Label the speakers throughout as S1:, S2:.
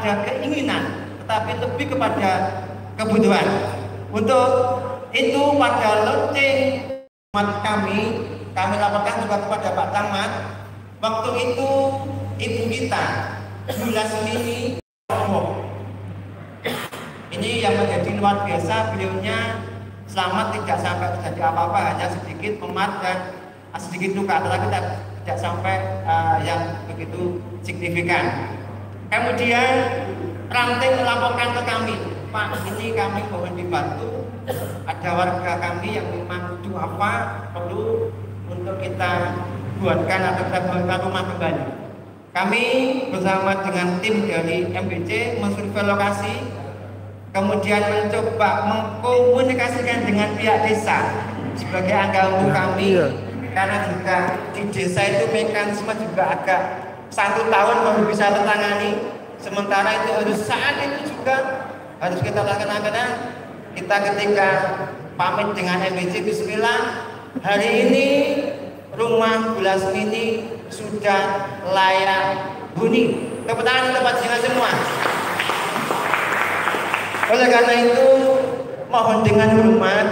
S1: kepada keinginan, tetapi lebih kepada kebutuhan. Untuk itu pada launching kami, kami laporkan juga kepada Pak Camat. Waktu itu ibu kita, Bulas ini, ini yang menjadi luar biasa beliaunya selamat tidak sampai terjadi apa-apa hanya sedikit memat dan sedikit luka tetapi tidak sampai uh, yang begitu signifikan kemudian ranting melaporkan ke kami Pak ini kami mohon dibantu. Ada warga kami yang memang apa perlu untuk kita buatkan atau kita buatkan rumah kembali. Kami bersama dengan tim dari MBC mensurvei lokasi kemudian mencoba mengkomunikasikan dengan pihak desa sebagai angka untuk kami. iya. karena juga di desa itu mekanisme juga agak satu tahun baru bisa tertangani. Sementara itu harus saat itu juga harus kita laksanakan. Kita ketika pamit dengan MBC Bismillah hari ini rumah bulas ini sudah layak bunyi. Tepuk tangan tempat semua. Oleh karena itu mohon dengan hormat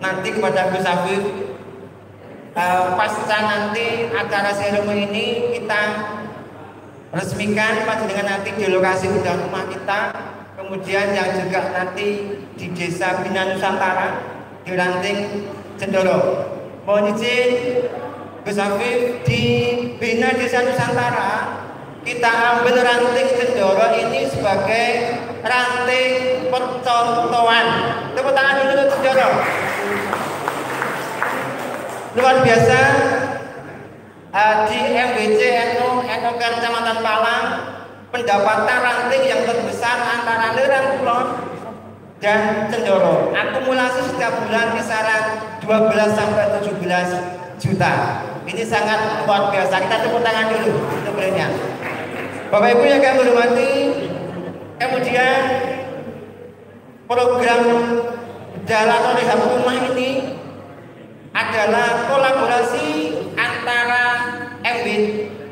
S1: nanti kepada Gus Afif uh, pasca nanti acara seremoni ini kita resmikan dengan nanti di lokasi gudang rumah kita kemudian yang juga nanti di desa Bina Nusantara di Ranting Cendoro mohon izin Gus Afif di Bina Desa Nusantara kita ambil ranting Cendoro ini sebagai ranting percontohan. Tepuk tangan dulu untuk. Luar biasa uh, di MBC NU NUK Kecamatan Palang pendapatan ranting yang terbesar antara Lerang Kulon dan Cendoro. Akumulasi setiap bulan kisaran 12 sampai 17 juta. Ini sangat luar biasa. Kita tepuk tangan dulu belinya. Bapak Ibu yang kami hormati, kemudian program jalan oleh rumah ini adalah kolaborasi antara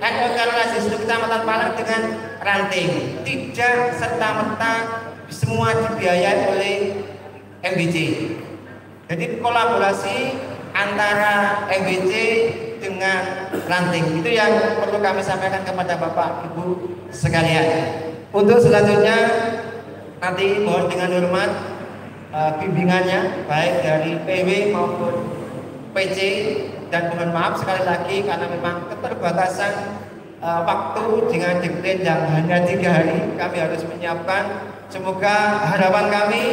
S1: dan organisasi Kecamatan Palang dengan ranting tidak serta-merta semua dibiayai oleh MBC jadi kolaborasi antara MBC dengan ranting. Itu yang perlu kami sampaikan kepada Bapak Ibu sekalian. Untuk selanjutnya nanti mohon dengan hormat uh, bimbingannya baik dari PW maupun PC dan mohon maaf sekali lagi karena memang keterbatasan uh, waktu dengan dekret yang hanya tiga hari kami harus menyiapkan. Semoga harapan kami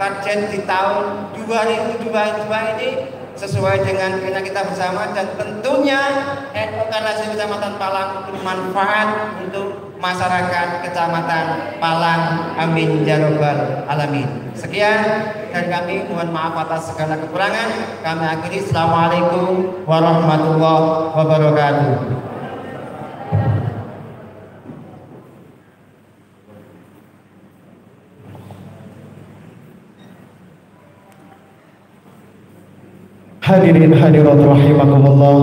S1: target di tahun 2022 ini sesuai dengan keinginan kita bersama dan tentunya NOKLASI Kecamatan Palang bermanfaat untuk masyarakat Kecamatan Palang amin robbal alamin. Sekian dan kami mohon maaf atas segala kekurangan. Kami akhiri. Assalamualaikum warahmatullahi wabarakatuh
S2: Hadirin hadirat rahimakumullah.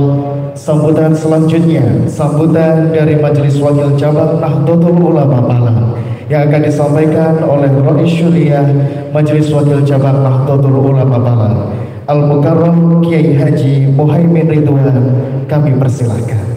S2: Sambutan selanjutnya Sambutan dari Majelis Wakil Cabang Nahdlatul Ulama Malang Yang akan disampaikan oleh Rois Syuriah Majelis Wakil Cabang Nahdlatul Ulama Malang. Al-Mukarram Kiai Haji Muhaimin Ridwan Kami persilahkan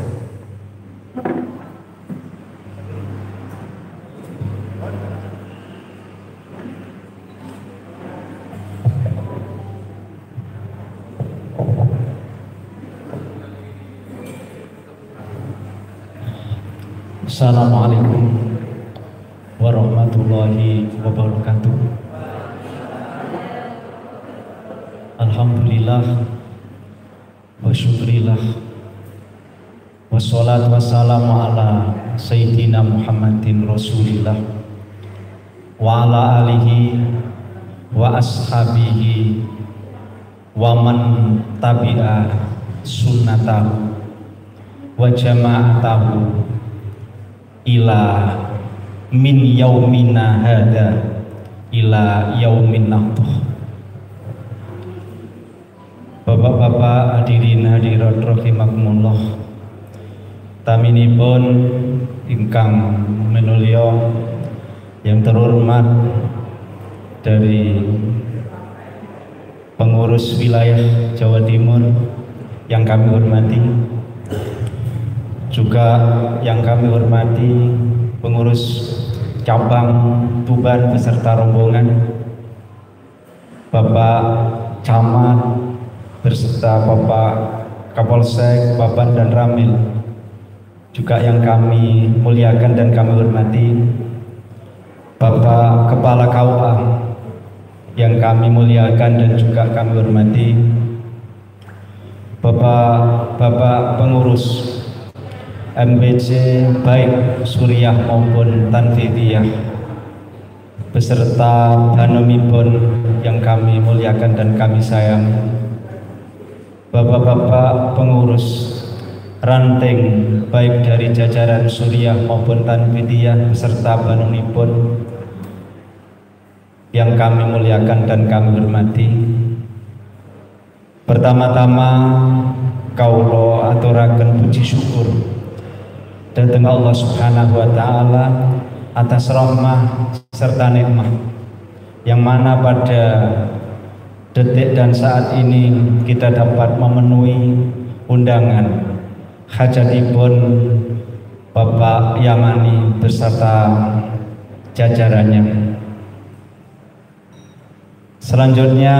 S3: Assalamualaikum warahmatullahi wabarakatuh Alhamdulillah wa syukrillah Wassalatu wassalamu ala Sayyidina Muhammadin Rasulillah Wa ala alihi Wa ashabihi Wa man tabi'a sunnatahu Wa jama'atahu ila min yaumina hada ila yaumin naqtuh Bapak-bapak hadirin hadirat rahimakumullah taminipun ingkang menulya yang terhormat dari pengurus wilayah Jawa Timur yang kami hormati juga yang kami hormati pengurus cabang Tuban beserta rombongan Bapak Camat beserta Bapak Kapolsek, Bapak dan Ramil juga yang kami muliakan dan kami hormati Bapak Kepala KUA yang kami muliakan dan juga kami hormati Bapak Bapak pengurus MBC baik Suriah maupun Tanfidiyah beserta Hanomibon yang kami muliakan dan kami sayang Bapak-bapak pengurus ranting baik dari jajaran Suriah maupun Tanfidiyah beserta Banunipun yang kami muliakan dan kami hormati. Pertama-tama kaulo aturakan puji syukur datang Allah subhanahu wa ta'ala atas rahmah serta nikmat yang mana pada detik dan saat ini kita dapat memenuhi undangan hajatipun Bapak Yamani beserta jajarannya. Selanjutnya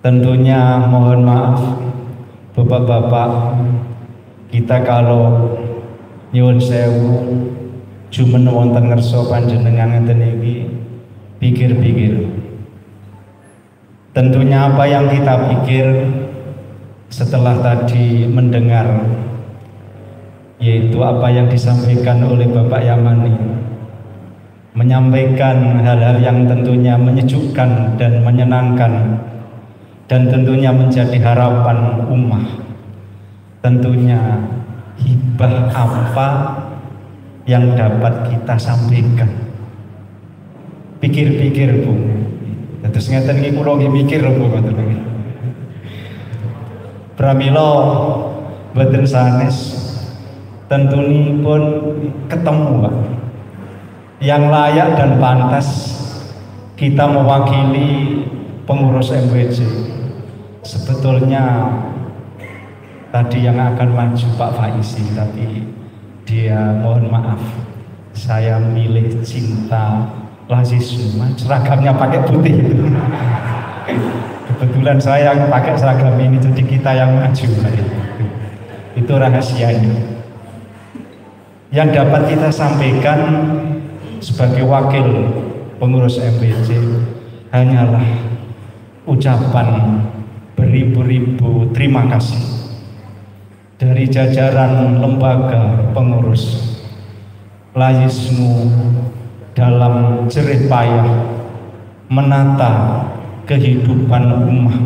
S3: tentunya mohon maaf Bapak-bapak kita kalau nyuwun sewu jumen wonten ngerso panjenengan ngeten iki pikir-pikir. Tentunya apa yang kita pikir setelah tadi mendengar yaitu apa yang disampaikan oleh Bapak Yamani menyampaikan hal-hal yang tentunya menyejukkan dan menyenangkan dan tentunya menjadi harapan umat tentunya hibah apa yang dapat kita sampaikan? Pikir-pikir bu. Terus ngeten iki kula mikir bu ngoten pramila boten sanes. Tentunipun ketemu Pak. Yang layak dan pantas kita mewakili pengurus MWC sebetulnya tadi yang akan maju Pak Faizi tapi dia mohon maaf. Saya milih cinta Lazisuma seragamnya pakai putih kebetulan saya pakai seragam ini jadi kita yang maju. Itu rahasianya yang dapat kita sampaikan sebagai wakil pengurus MBC hanyalah ucapan beribu-ribu terima kasih dari jajaran lembaga pengurus Layismu dalam jerih payah menata kehidupan umat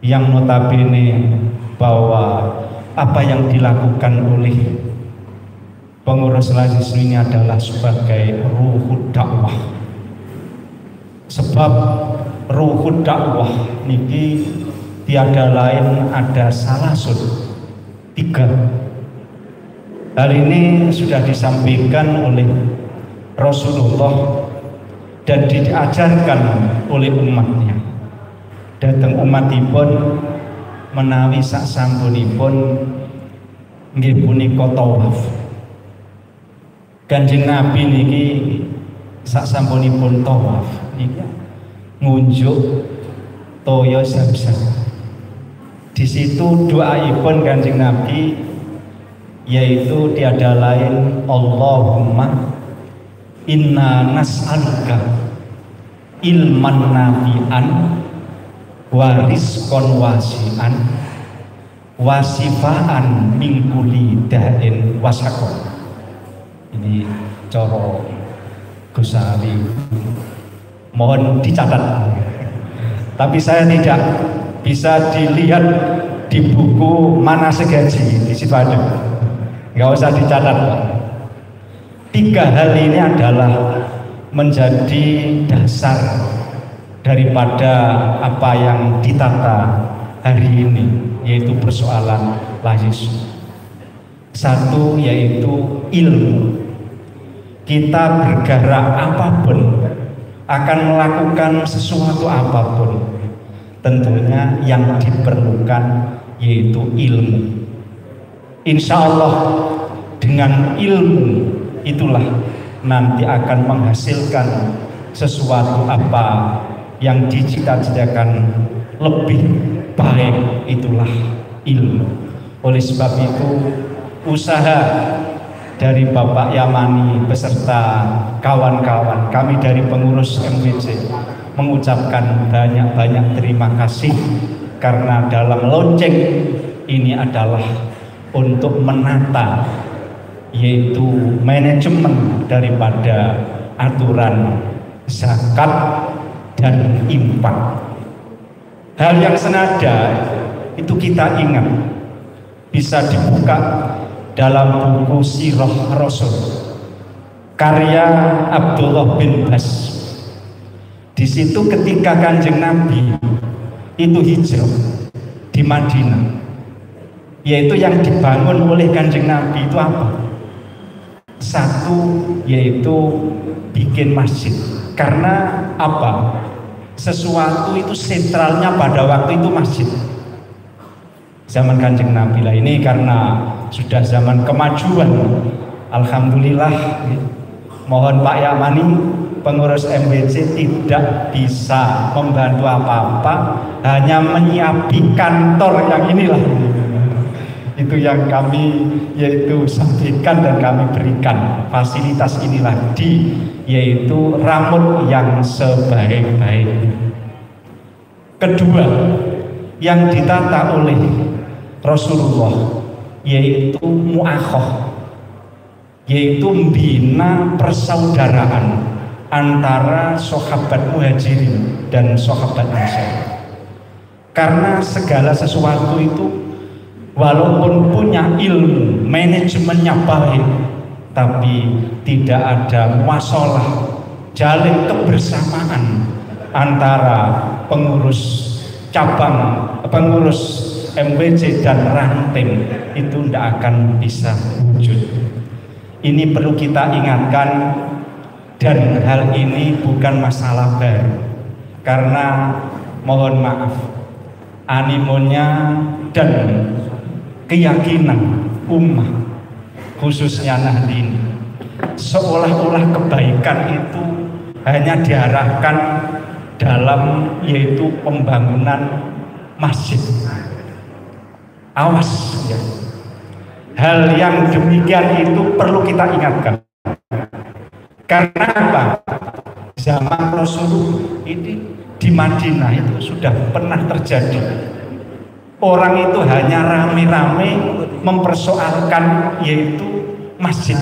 S3: yang notabene bahwa apa yang dilakukan oleh pengurus Lazis ini adalah sebagai ruhud dakwah. Sebab ruhud dakwah niki tiada lain ada salah satu tiga. Hal ini sudah disampaikan oleh Rasulullah dan diajarkan oleh umatnya datang umatipun menawi sak sampunipun nggih punika tawaf Kanjeng Nabi niki sak sampunipun tawaf niki ngunjuk toyo zamzam. Di situ doaipun Kanjeng Nabi yaitu tiada lain Allahumma inna nas'aluka ilman nafi'an warizqan wasi'an wasifaan min kulli da'in wasaqon ini coro Gusari mohon dicatat. Tapi saya tidak bisa dilihat di buku mana segaji di situ ada nggak usah dicatat tiga hal ini adalah menjadi dasar daripada apa yang ditata hari ini yaitu persoalan lahis satu yaitu ilmu. Kita bergerak apa pun akan melakukan sesuatu apa pun tentunya yang diperlukan yaitu ilmu. Insya Allah dengan ilmu itulah nanti akan menghasilkan sesuatu apa yang dicita-citakan lebih baik. Itulah ilmu. Oleh sebab itu usaha dari Bapak Yamani beserta kawan-kawan kami dari pengurus MWC mengucapkan banyak-banyak terima kasih karena dalam lonceng ini adalah untuk menata yaitu manajemen daripada aturan zakat dan infak. Hal yang senada itu kita ingat bisa dibuka dalam buku Sirah Rasul karya Abdullah bin Bas. Di situ ketika kanjeng Nabi itu hijrah di Madinah, yaitu yang dibangun oleh kanjeng Nabi itu apa? Satu yaitu bikin masjid. Karena apa? Sesuatu itu sentralnya pada waktu itu masjid. Zaman kanjeng Nabi lah ini karena sudah zaman kemajuan. Alhamdulillah mohon Pak Yamani pengurus MBC tidak bisa membantu apa-apa hanya menyiapkan kantor yang inilah itu yang kami yaitu sampaikan dan kami berikan fasilitas inilah di yaitu rambut yang sebaik-baiknya kedua yang ditata oleh Rasulullah yaitu muakhoh yaitu membina persaudaraan antara sahabat muhajirin dan sahabat ansar. Karena segala sesuatu itu walaupun punya ilmu manajemennya baik tapi tidak ada masalah jalin kebersamaan antara pengurus cabang pengurus MWC dan ranting. Itu tidak akan bisa wujud. Ini perlu kita ingatkan dan hal ini bukan masalah baru. Karena mohon maaf animonya dan keyakinan umat khususnya Nahdien seolah-olah kebaikan itu hanya diarahkan dalam yaitu pembangunan masjid. Awas ya. Hal yang demikian itu perlu kita ingatkan. Karena apa? Zaman Rasulullah ini di Madinah itu sudah pernah terjadi orang itu hanya rame-rame mempersoalkan yaitu masjid.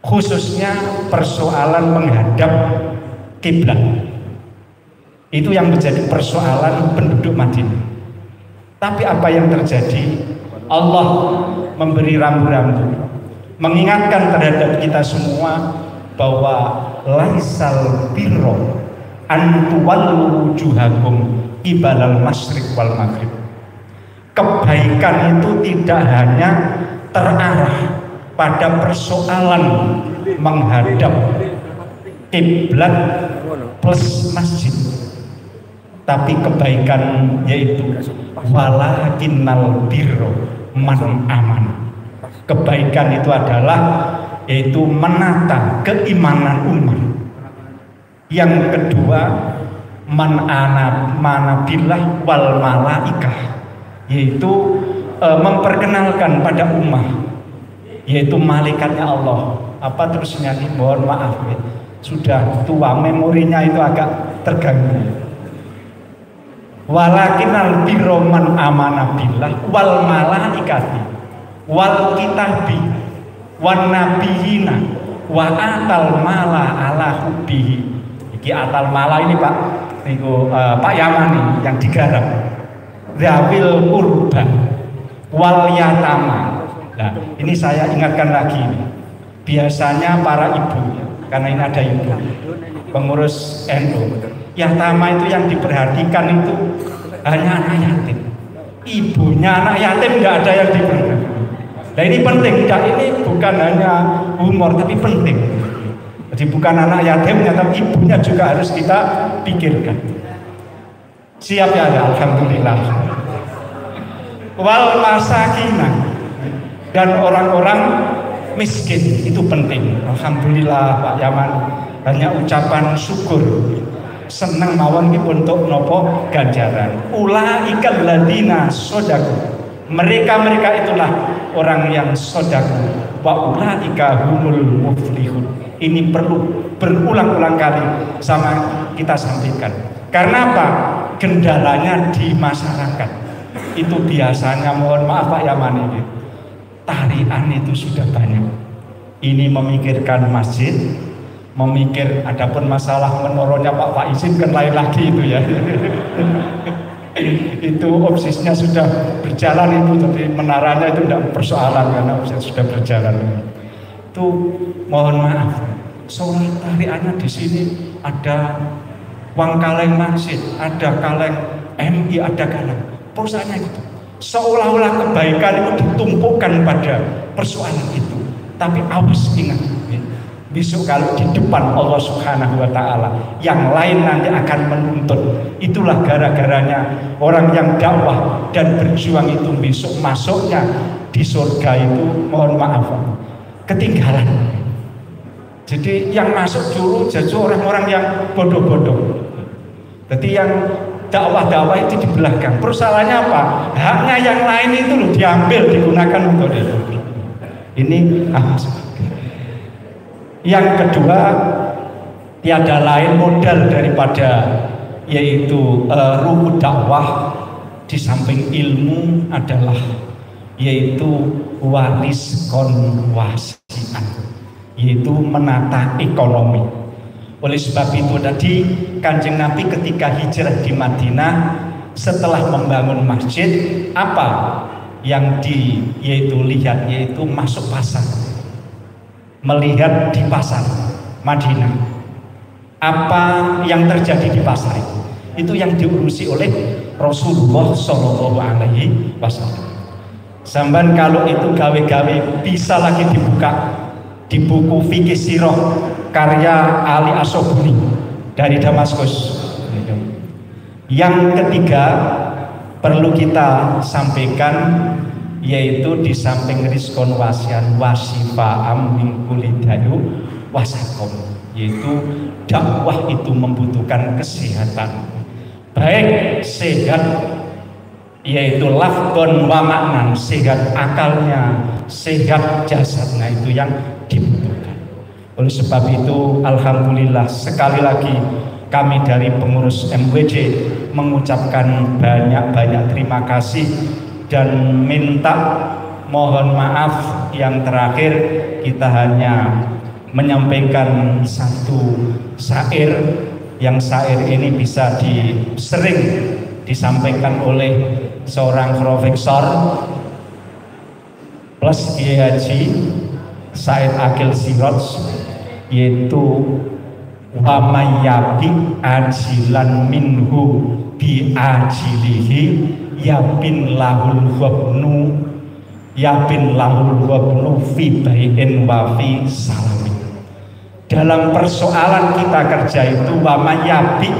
S3: Khususnya persoalan menghadap kiblat. Itu yang menjadi persoalan penduduk Madinah. Tapi apa yang terjadi? Allah memberi rambu-rambu mengingatkan terhadap kita semua bahwa laisal birro antuwallu wujuhakum ibalal masrik wal maghrib. Kebaikan itu tidak hanya terarah pada persoalan menghadap kiblat plus masjid tapi kebaikan yaitu walakinnal birro man aman. Kebaikan itu adalah yaitu menata keimanan umat. Yang kedua man ana manabillah wal malaikah yaitu e, memperkenalkan pada umat yaitu malaikatnya Allah. Apa terusnya nih? Mohon maaf ya. Sudah tua memorinya itu agak terganggu. Walakin al biroman amana billah wal malaikati wal kitabi wan nabiyina wa atal mala ala hubbihi. Iki atal mala ini Pak niku uh, Pak Yamani yang digarap Zawil Urban wal yatama. Nah, ini saya ingatkan lagi Biasanya para ibu karena ini ada ibu pengurus NU. Yatama itu yang diperhatikan itu hanya anak yatim. Ibunya anak yatim nggak ada yang diperhatikan. Nah ini penting, ya ini bukan hanya humor tapi penting. Jadi bukan anak yatimnya tapi ibunya juga harus kita pikirkan. Siap ya, ya Alhamdulillah. Wal masakinah dan orang-orang miskin itu penting. Alhamdulillah Pak Yaman banyak ucapan syukur seneng mawon ki untuk nopo ganjaran. Ula ikal ladina sodaku. Mereka mereka itulah orang yang sodaku. Wa ula ika humul muflihun. Ini perlu berulang-ulang kali sama kita sampaikan. Karena apa? Kendalanya di masyarakat. Itu biasanya mohon maaf Pak Yaman ini. Tarian itu sudah banyak. Ini memikirkan masjid, memikir adapun masalah menurunnya Pak Faisin kan lain lagi itu ya itu obsesnya sudah berjalan itu jadi menaranya itu tidak persoalan karena sudah berjalan itu mohon maaf soal tariannya di sini ada uang kaleng masjid ada kaleng MI ada kaleng. Perusahaannya itu seolah-olah kebaikan itu ditumpukan pada persoalan itu. Tapi awas ingat besok kalau di depan Allah Subhanahu wa taala yang lain nanti akan menuntut. Itulah gara-garanya orang yang dakwah dan berjuang itu besok masuknya di surga itu. Mohon maaf ketinggalan. Jadi yang masuk dulu jadi orang-orang yang bodoh-bodoh. Jadi yang dakwah-dakwah itu di belakang. Persoalannya apa? Haknya yang lain itu loh diambil digunakan untuk itu. Ini ah, yang kedua tiada lain modal daripada yaitu uh, ruh dakwah di samping ilmu adalah yaitu waris konwasian yaitu menata ekonomi. Oleh sebab itu tadi kanjeng Nabi ketika hijrah di Madinah setelah membangun masjid apa yang di yaitu lihat yaitu masuk pasar melihat di pasar Madinah. Apa yang terjadi di pasar itu? Itu yang diurusi oleh Rasulullah Shallallahu Alaihi Wasallam. Samban kalau itu gawe-gawe bisa lagi dibuka di buku fikih siroh karya Ali Asobuni dari Damaskus. Yang ketiga perlu kita sampaikan yaitu di samping riskon wasian wasifa aming kulidayu wasakom yaitu dakwah itu membutuhkan kesehatan baik sehat yaitu lafgon wa maknan sehat akalnya sehat jasadnya itu yang dibutuhkan. Oleh sebab itu Alhamdulillah sekali lagi kami dari pengurus MWJ mengucapkan banyak-banyak terima kasih dan minta mohon maaf yang terakhir kita hanya menyampaikan satu syair. Yang syair ini bisa di, sering disampaikan oleh seorang profesor plus Kiai Haji Said Akil Siroj yaitu wa mayyabi ajilan minhu bi ajilihi yabin lahul wabnu yabin lahul wabnu fi bayin wa fi salami. Dalam persoalan kita kerja itu wa mayabi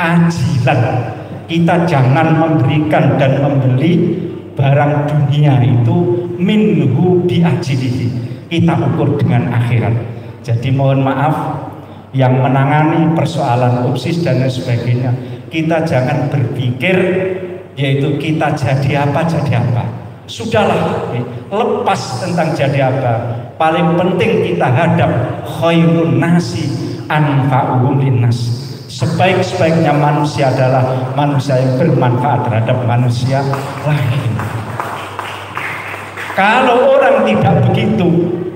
S3: ajilan kita jangan memberikan dan membeli barang dunia itu minhu bi ajilihi kita ukur dengan akhirat. Jadi mohon maaf yang menangani persoalan obsis dan lain sebagainya. Kita jangan berpikir yaitu kita jadi apa jadi apa. Sudahlah lepas tentang jadi apa. Paling penting kita hadap khairun nasi anfa'uhum linnas sebaik-baiknya manusia adalah manusia yang bermanfaat terhadap manusia lain. Kalau orang tidak begitu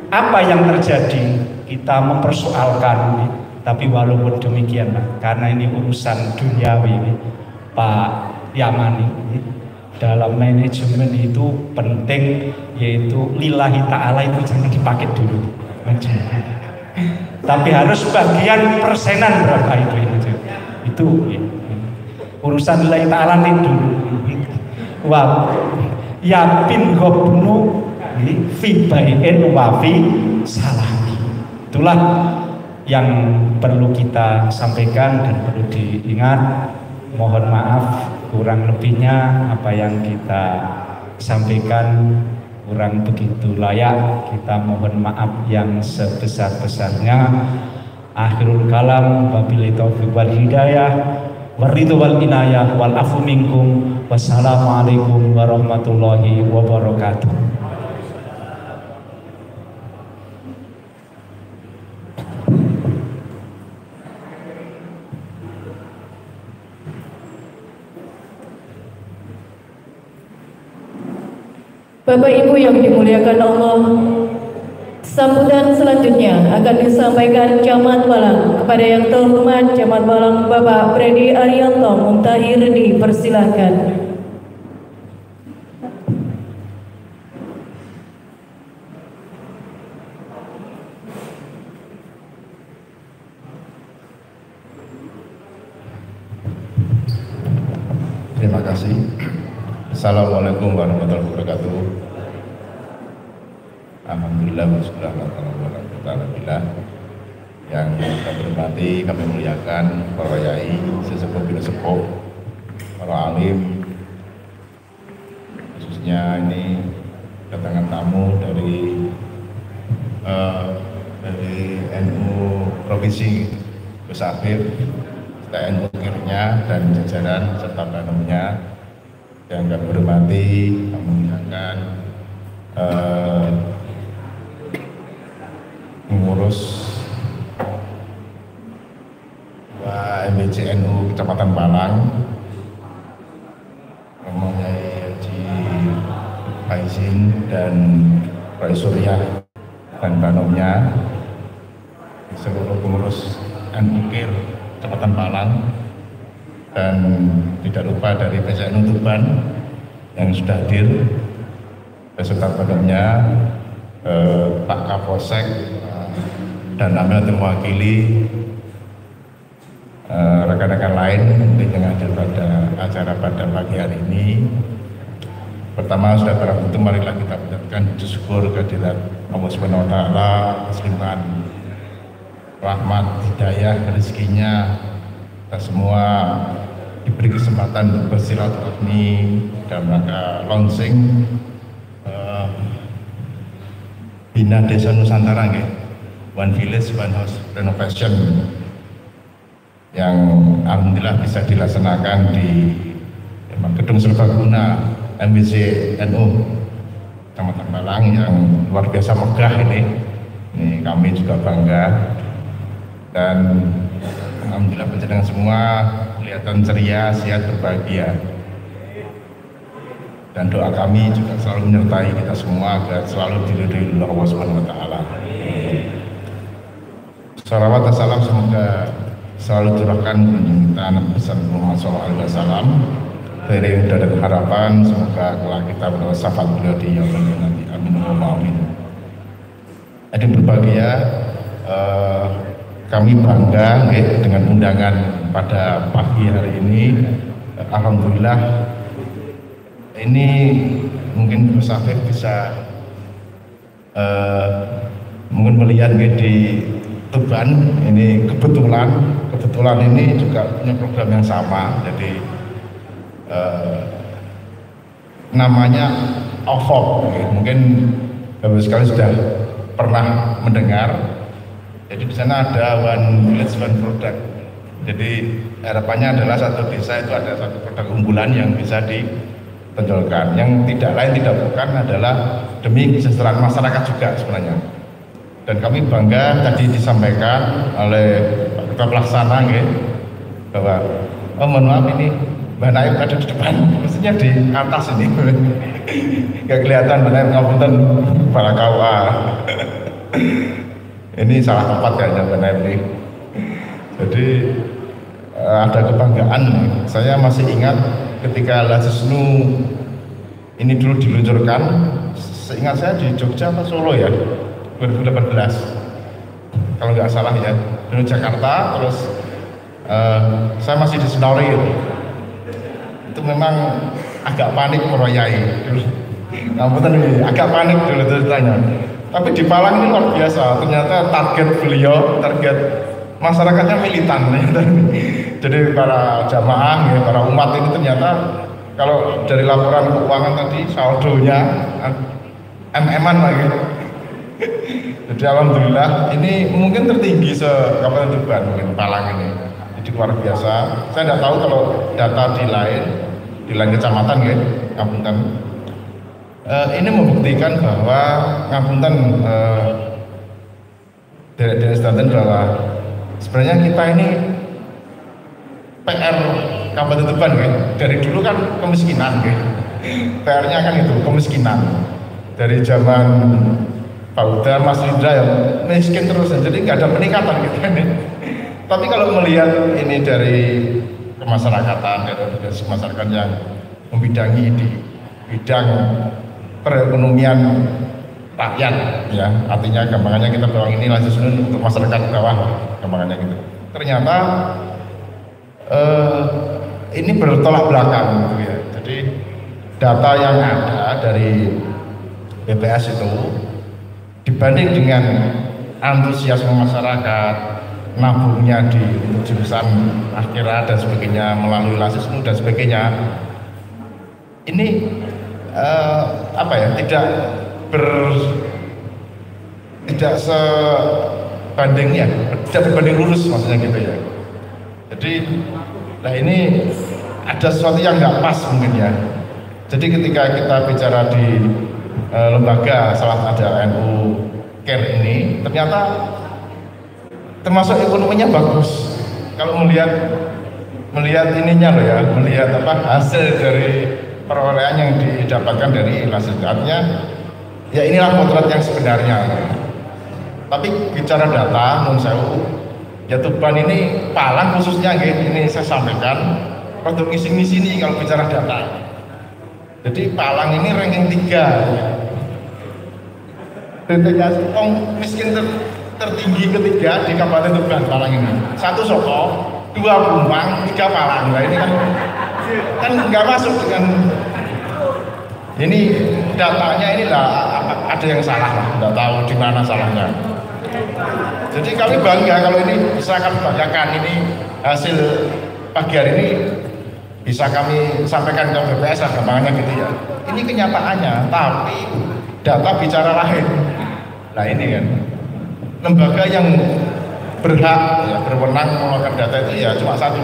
S3: apa yang terjadi? Kita mempersoalkan. Tapi walaupun demikian karena ini urusan duniawi Pak Yamani dalam manajemen itu penting yaitu lillahi ta'ala itu jangan dipakai dulu. Tapi harus bagian persenan berapa itu itu, itu ya. urusan lillahi ta'ala itu dulu wow ya bin gobnu fi bai'in wa fi salami. Itulah yang perlu kita sampaikan dan perlu diingat. Mohon maaf kurang lebihnya apa yang kita sampaikan kurang begitu layak. Kita mohon maaf yang sebesar-besarnya. Akhirul kalam wabillahi taufiq wal hidayah waridu wal inayah wal afu minkum wassalamualaikum warahmatullahi wabarakatuh.
S4: Bapak Ibu yang dimuliakan Allah, sambutan selanjutnya akan disampaikan Camat Balang kepada yang terhormat Camat Balang Bapak Freddy Arianto Muntahir dipersilahkan.
S5: Terima kasih. Assalamualaikum warahmatullahi wabarakatuh. Yang kita hormati kami muliakan para yai sesepuh bin sepuh para alim. Khususnya ini kedatangan tamu dari uh, dari NU Provinsi Afif TNU Kirnya dan jajaran serta banumnya yang kami hormati, kami muliakan uh, mengurus MBCNU Kecamatan Balang. Mempunyai Haji Faizin dan Rai Surya dan Banomnya. Seluruh pengurus NUKIR Kecamatan Balang. Dan tidak lupa dari PCNU Tuban yang sudah hadir. Beserta badannya eh, Pak Kapolsek dan Amel mewakili eh, rekan-rekan lain yang hadir pada acara pada pagi hari ini. Pertama sudah barang tentu marilah kita panjatkan syukur kehadirat Allah Subhanahu wa taala, keselimpan rahmat, hidayah, rezekinya kita semua diberi kesempatan untuk bersilaturahmi dalam rangka launching uh, Bina Desa Nusantara nggih. One Village One House Renovation yang alhamdulillah bisa dilaksanakan di Gedung Serbaguna MBC NU Kecamatan Malang yang luar biasa megah ini. Ini kami juga bangga dan alhamdulillah penjenengan semua kelihatan ceria, sehat, berbahagia. Dan doa kami juga selalu menyertai kita semua agar selalu diridhoi Allah Subhanahu wa taala. Salawat dan salam semoga selalu curahkan kita Nabi besar Muhammad SAW dari dan harapan semoga kelak kita mendapat syafaat beliau di yaumul nanti. Amin. Amin. Jadi berbahagia eh, kami bangga ya, dengan undangan pada pagi hari ini. Alhamdulillah ini mungkin Gus Afif bisa eh, mungkin melihat ya, di Tuban ini kebetulan kebetulan ini juga punya program yang sama jadi eh, namanya ya. mungkin Bapak sekali sudah pernah mendengar. Jadi di sana ada one village one product. Jadi harapannya adalah satu desa itu ada satu produk unggulan yang bisa ditonjolkan. Yang tidak lain tidak bukan adalah demi kesejahteraan masyarakat juga sebenarnya dan kami bangga tadi disampaikan oleh Ketua Pelaksana ya, bahwa oh mohon maaf ini Mbak Naib ada di depan mestinya di atas ini. Nggak kelihatan Mbak Naib ngapunten para kawa. Ini salah tempat kayaknya Mbak Naib ini jadi ada kebanggaan saya masih ingat ketika Lazisnu ini dulu diluncurkan seingat saya di Jogja atau Solo ya 2018 kalau nggak salah ya dari Jakarta terus uh, saya masih di Senauri itu. memang agak panik meroyai ngapunten ini agak panik dulu ceritanya. Tapi di Palang ini luar biasa. Ternyata target beliau, target masyarakatnya militan. Jadi para jamaah, ya, para umat ini ternyata kalau dari laporan keuangan tadi saldonya MM-an lagi. Jadi alhamdulillah ini mungkin tertinggi se Kabupaten Tuban mungkin Palang ini. Jadi luar biasa. Saya tidak tahu kalau data di lain di lain kecamatan ya, Ngapunten. Eh, ini membuktikan bahwa Ngapunten eh, dari Stanton bahwa sebenarnya kita ini PR Kabupaten Tuban ya. Dari dulu kan kemiskinan ya. PR-nya kan itu kemiskinan. Dari zaman Pak Uda, Mas Indra yang miskin terus jadi nggak ada peningkatan gitu kan ya. Tapi kalau melihat ini dari kemasyarakatan dari masyarakat yang membidangi di bidang perekonomian rakyat ya. Artinya gampangannya kita bawa ini langsung untuk masyarakat bawah gampangannya gitu. Ternyata eh, ini bertolak belakang gitu ya. Jadi data yang ada dari BPS itu dibanding dengan antusiasme masyarakat nabungnya di jurusan akhirat dan sebagainya melalui lasismu dan sebagainya ini eh, apa ya tidak ber tidak sebanding ya tidak berbanding lurus maksudnya gitu ya. Jadi nah ini ada sesuatu yang nggak pas mungkin ya. Jadi ketika kita bicara di eh, lembaga salah ada NU Care ini ternyata termasuk ekonominya bagus. Kalau melihat melihat ininya loh ya melihat apa hasil dari perolehan yang didapatkan dari artinya ya inilah potret yang sebenarnya. Tapi bicara data non sewu ya Tuban ini Palang khususnya ini saya sampaikan. Untuk ngisi-ngisi ini kalau bicara data jadi Palang ini ranking 3 DTK Sukong miskin ter, tertinggi ketiga di Kabupaten Tuban Palang ini. Satu Soko dua Bumbang tiga Palang. Nah ini kan kan nggak masuk dengan ini datanya inilah ada yang salah lah nggak tahu di mana salahnya. Jadi kami bangga kalau ini bisa kami banggakan ini hasil pagi hari ini bisa kami sampaikan ke BPS lah gitu ya. Ini kenyataannya tapi data bicara lain nah ini kan. Lembaga yang berhak ya, berwenang mengeluarkan data itu ya cuma satu.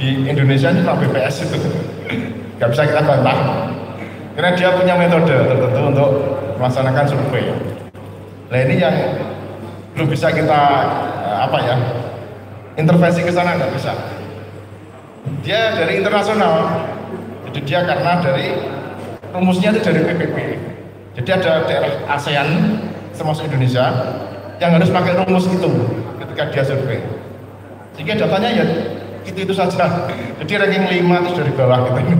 S5: Di Indonesia cuma BPS itu. Nggak bisa kita bantah. Karena dia punya metode tertentu untuk melaksanakan survei. Nah ini yang belum bisa kita eh, apa ya intervensi ke sana nggak bisa dia dari internasional. Jadi dia karena dari rumusnya itu dari PPP jadi ada daerah ASEAN termasuk Indonesia yang harus pakai rumus itu ketika dia survei. Sehingga datanya ya itu itu saja. Jadi ranking 5 itu dari bawah gitu.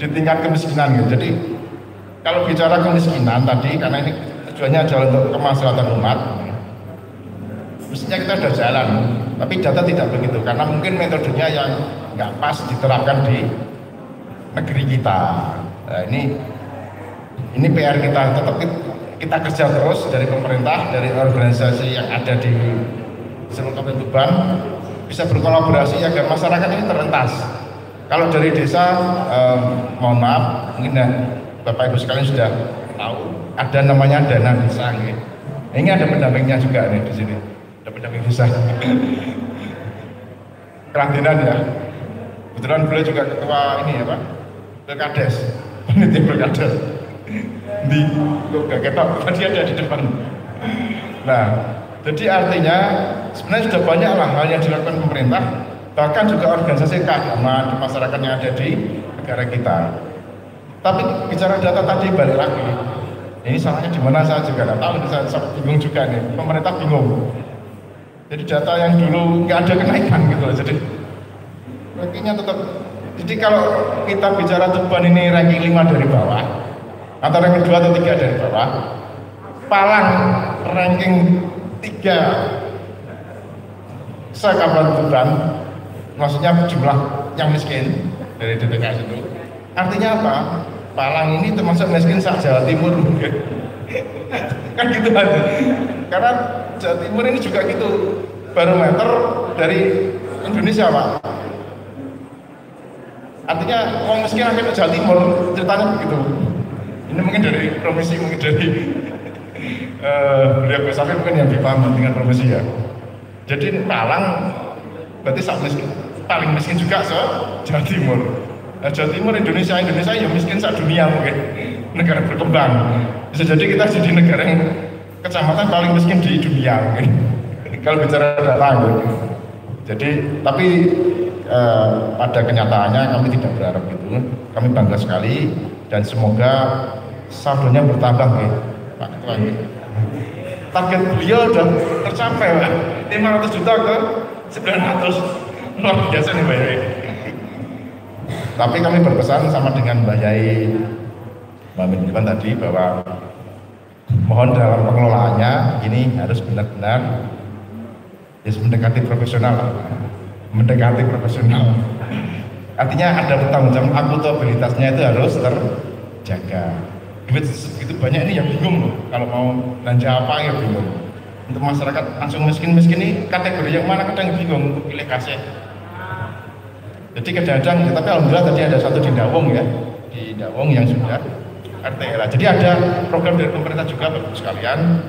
S5: Di tingkat kemiskinan gitu. Jadi kalau bicara kemiskinan tadi karena ini tujuannya adalah untuk kemaslahatan umat mestinya kita sudah jalan. Tapi data tidak begitu karena mungkin metodenya yang nggak pas diterapkan di negeri kita nah, ini ini PR kita tetap kita kerja terus dari pemerintah, dari organisasi yang ada di seluruh Kabupaten bisa berkolaborasi agar masyarakat ini terentas. Kalau dari desa, eh, mohon maaf, mungkin ya, Bapak Ibu sekalian sudah tahu ada namanya dana desa. Gitu. Ini ada pendampingnya juga nih di sini, ada pendamping desa. Kerantinan ya. Kebetulan beliau juga ketua ini ya Pak, Pilkades, panitia Pilkades. Di kok gak ketok tadi ada di depan. Nah jadi artinya sebenarnya sudah banyak lah hal yang dilakukan pemerintah bahkan juga organisasi keagamaan di masyarakat yang ada di negara kita. Tapi bicara data tadi balik lagi. Ini salahnya di mana saya juga tidak tahu. Saya bingung juga nih. Pemerintah bingung. Jadi data yang dulu nggak ada kenaikan gitu loh. Jadi rankingnya tetap jadi kalau kita bicara Tuban ini ranking 5 dari bawah antara yang kedua atau tiga dari bawah Palang ranking tiga sekabupaten Tuban maksudnya jumlah yang miskin dari DTKS itu artinya apa? Palang ini termasuk miskin saat Jawa Timur. Kan gitu aja. Karena Jawa Timur ini juga gitu. Barometer dari Indonesia pak artinya orang miskin akhirnya Jawa Timur ceritanya begitu. Ini mungkin dari provinsi mungkin dari uh, beliau besarnya mungkin yang dipaham dengan provinsi ya. Jadi Malang berarti saat miskin paling miskin juga se Jawa Timur. Nah, Jawa Timur Indonesia Indonesia ya miskin saat dunia mungkin. Negara berkembang. Bisa jadi kita jadi negara yang kecamatan paling miskin di dunia mungkin. Kalau bicara data gitu. jadi tapi eh, pada kenyataannya kami tidak berharap gitu kami bangga sekali dan semoga saldonya bertambah nih Pak Ketua. Target beliau sudah tercapai Pak. 500 juta ke 900 luar biasa nih Yai. Tapi kami berpesan sama dengan Mbak Yai Mbak tadi bahwa mohon dalam pengelolaannya ini harus benar-benar ya mendekati profesional mendekati profesional. Artinya ada bertanggung jawab akuntabilitasnya itu harus terjaga. Duit itu banyak ini yang bingung loh. Kalau mau belanja apa ya bingung. Untuk masyarakat langsung miskin-miskin ini kategori yang mana kadang bingung untuk pilih kasih. Jadi kadang-kadang tapi alhamdulillah tadi ada satu di Dawung ya. Di Dawung yang sudah RTL jadi ada program dari pemerintah juga bagus sekalian.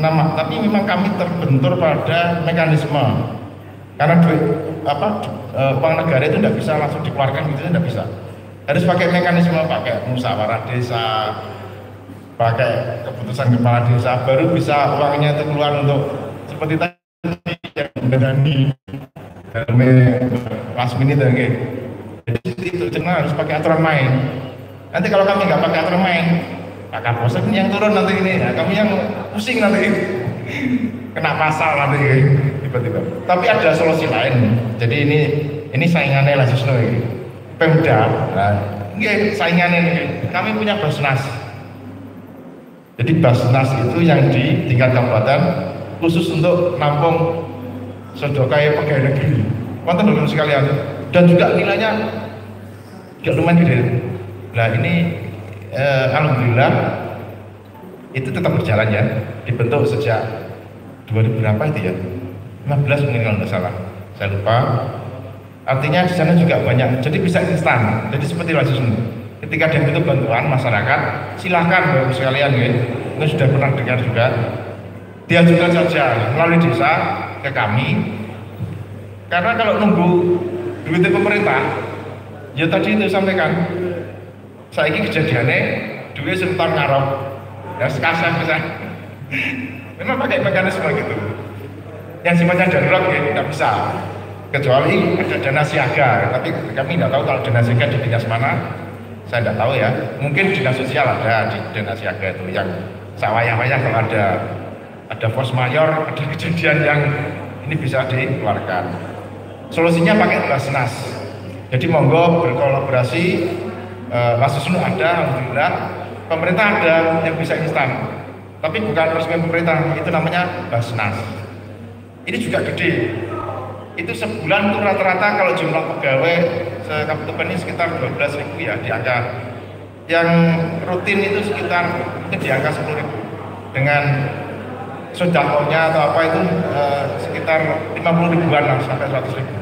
S5: Nama tapi memang kami terbentur pada mekanisme karena duit apa e, uang negara itu tidak bisa langsung dikeluarkan gitu tidak bisa. Harus pakai mekanisme pakai musyawarah desa pakai keputusan kepala desa baru bisa uangnya itu keluar untuk seperti tadi yang mengenai last minute dan kayak jadi itu cuma harus pakai aturan main. Nanti kalau kami nggak pakai aturan main Pak Kapolsek yang turun nanti ini, ya, kami yang pusing nanti. Kena pasal nanti tiba-tiba. Tapi ada solusi lain. Jadi ini ini saingannya lah Susno ini. Pemda, nah, ini saingannya ini. Kami punya Basnas. Jadi Basnas itu yang di tingkat kabupaten khusus untuk nampung sodokai pegawai negeri. Wonten dulu sekalian. Dan juga nilainya juga lumayan gede. Nah ini eh, alhamdulillah itu tetap berjalan ya dibentuk sejak 2000 berapa itu ya 15 mungkin kalau nggak salah. Saya lupa. Artinya di sana juga banyak. Jadi bisa instan. Jadi seperti langsung ketika dia butuh bantuan masyarakat silahkan bapak sekalian ya. Ini sudah pernah dengar juga. Diajukan saja melalui desa ke kami. Karena kalau nunggu duitnya pemerintah ya tadi itu sampaikan. Saya ini kejadiannya duit sebentar ngarep. Ya sekasar bisa memang pakai mekanisme gitu yang sifatnya darurat ya tidak bisa. Kecuali ada dana siaga tapi kami tidak tahu kalau dana siaga di dinas mana. Saya tidak tahu ya. Mungkin dinas sosial ada di dana siaga itu yang sawayah-wayah kalau ada ada force mayor ada kejadian yang ini bisa dikeluarkan. Solusinya pakai basnas jadi monggo berkolaborasi uh, ada alhamdulillah. Pemerintah ada yang bisa instan tapi bukan resmi pemerintah itu namanya Basnas ini juga gede. Itu sebulan tuh rata-rata kalau jumlah pegawai sekabupaten ini sekitar 12 ribu ya di angka. Yang rutin itu sekitar mungkin di angka 10 ribu. Dengan sodakonya atau apa itu eh, sekitar 50 ribuan lah sampai 100 ribu.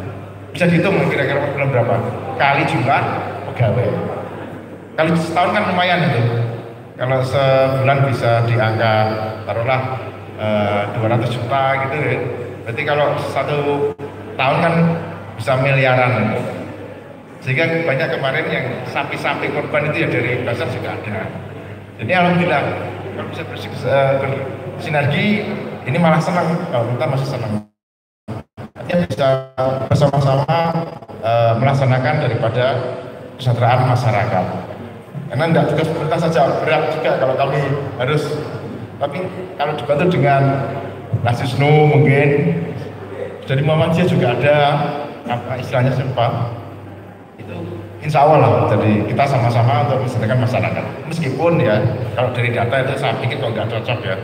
S5: Bisa dihitung kira-kira per berapa. Kali jumlah pegawai. Kali setahun kan lumayan itu. Kalau sebulan bisa di angka taruhlah eh, 200 juta gitu ya. Berarti kalau satu tahun kan bisa miliaran. Sehingga banyak kemarin yang sapi-sapi korban itu ya dari pasar juga ada. Jadi alhamdulillah kalau bisa eh, bersinergi ini malah senang. Kalau kita masih senang. Artinya bisa bersama-sama e, melaksanakan daripada kesejahteraan masyarakat karena tidak tugas pemerintah saja berat juga kalau kami harus tapi kalau dibantu dengan Nasisnu mungkin. Dari Muhammadiyah juga ada apa istilahnya siapa itu insya Allah lah jadi kita sama-sama untuk mensenangkan masyarakat meskipun ya kalau dari data itu saya pikir kok nggak cocok ya.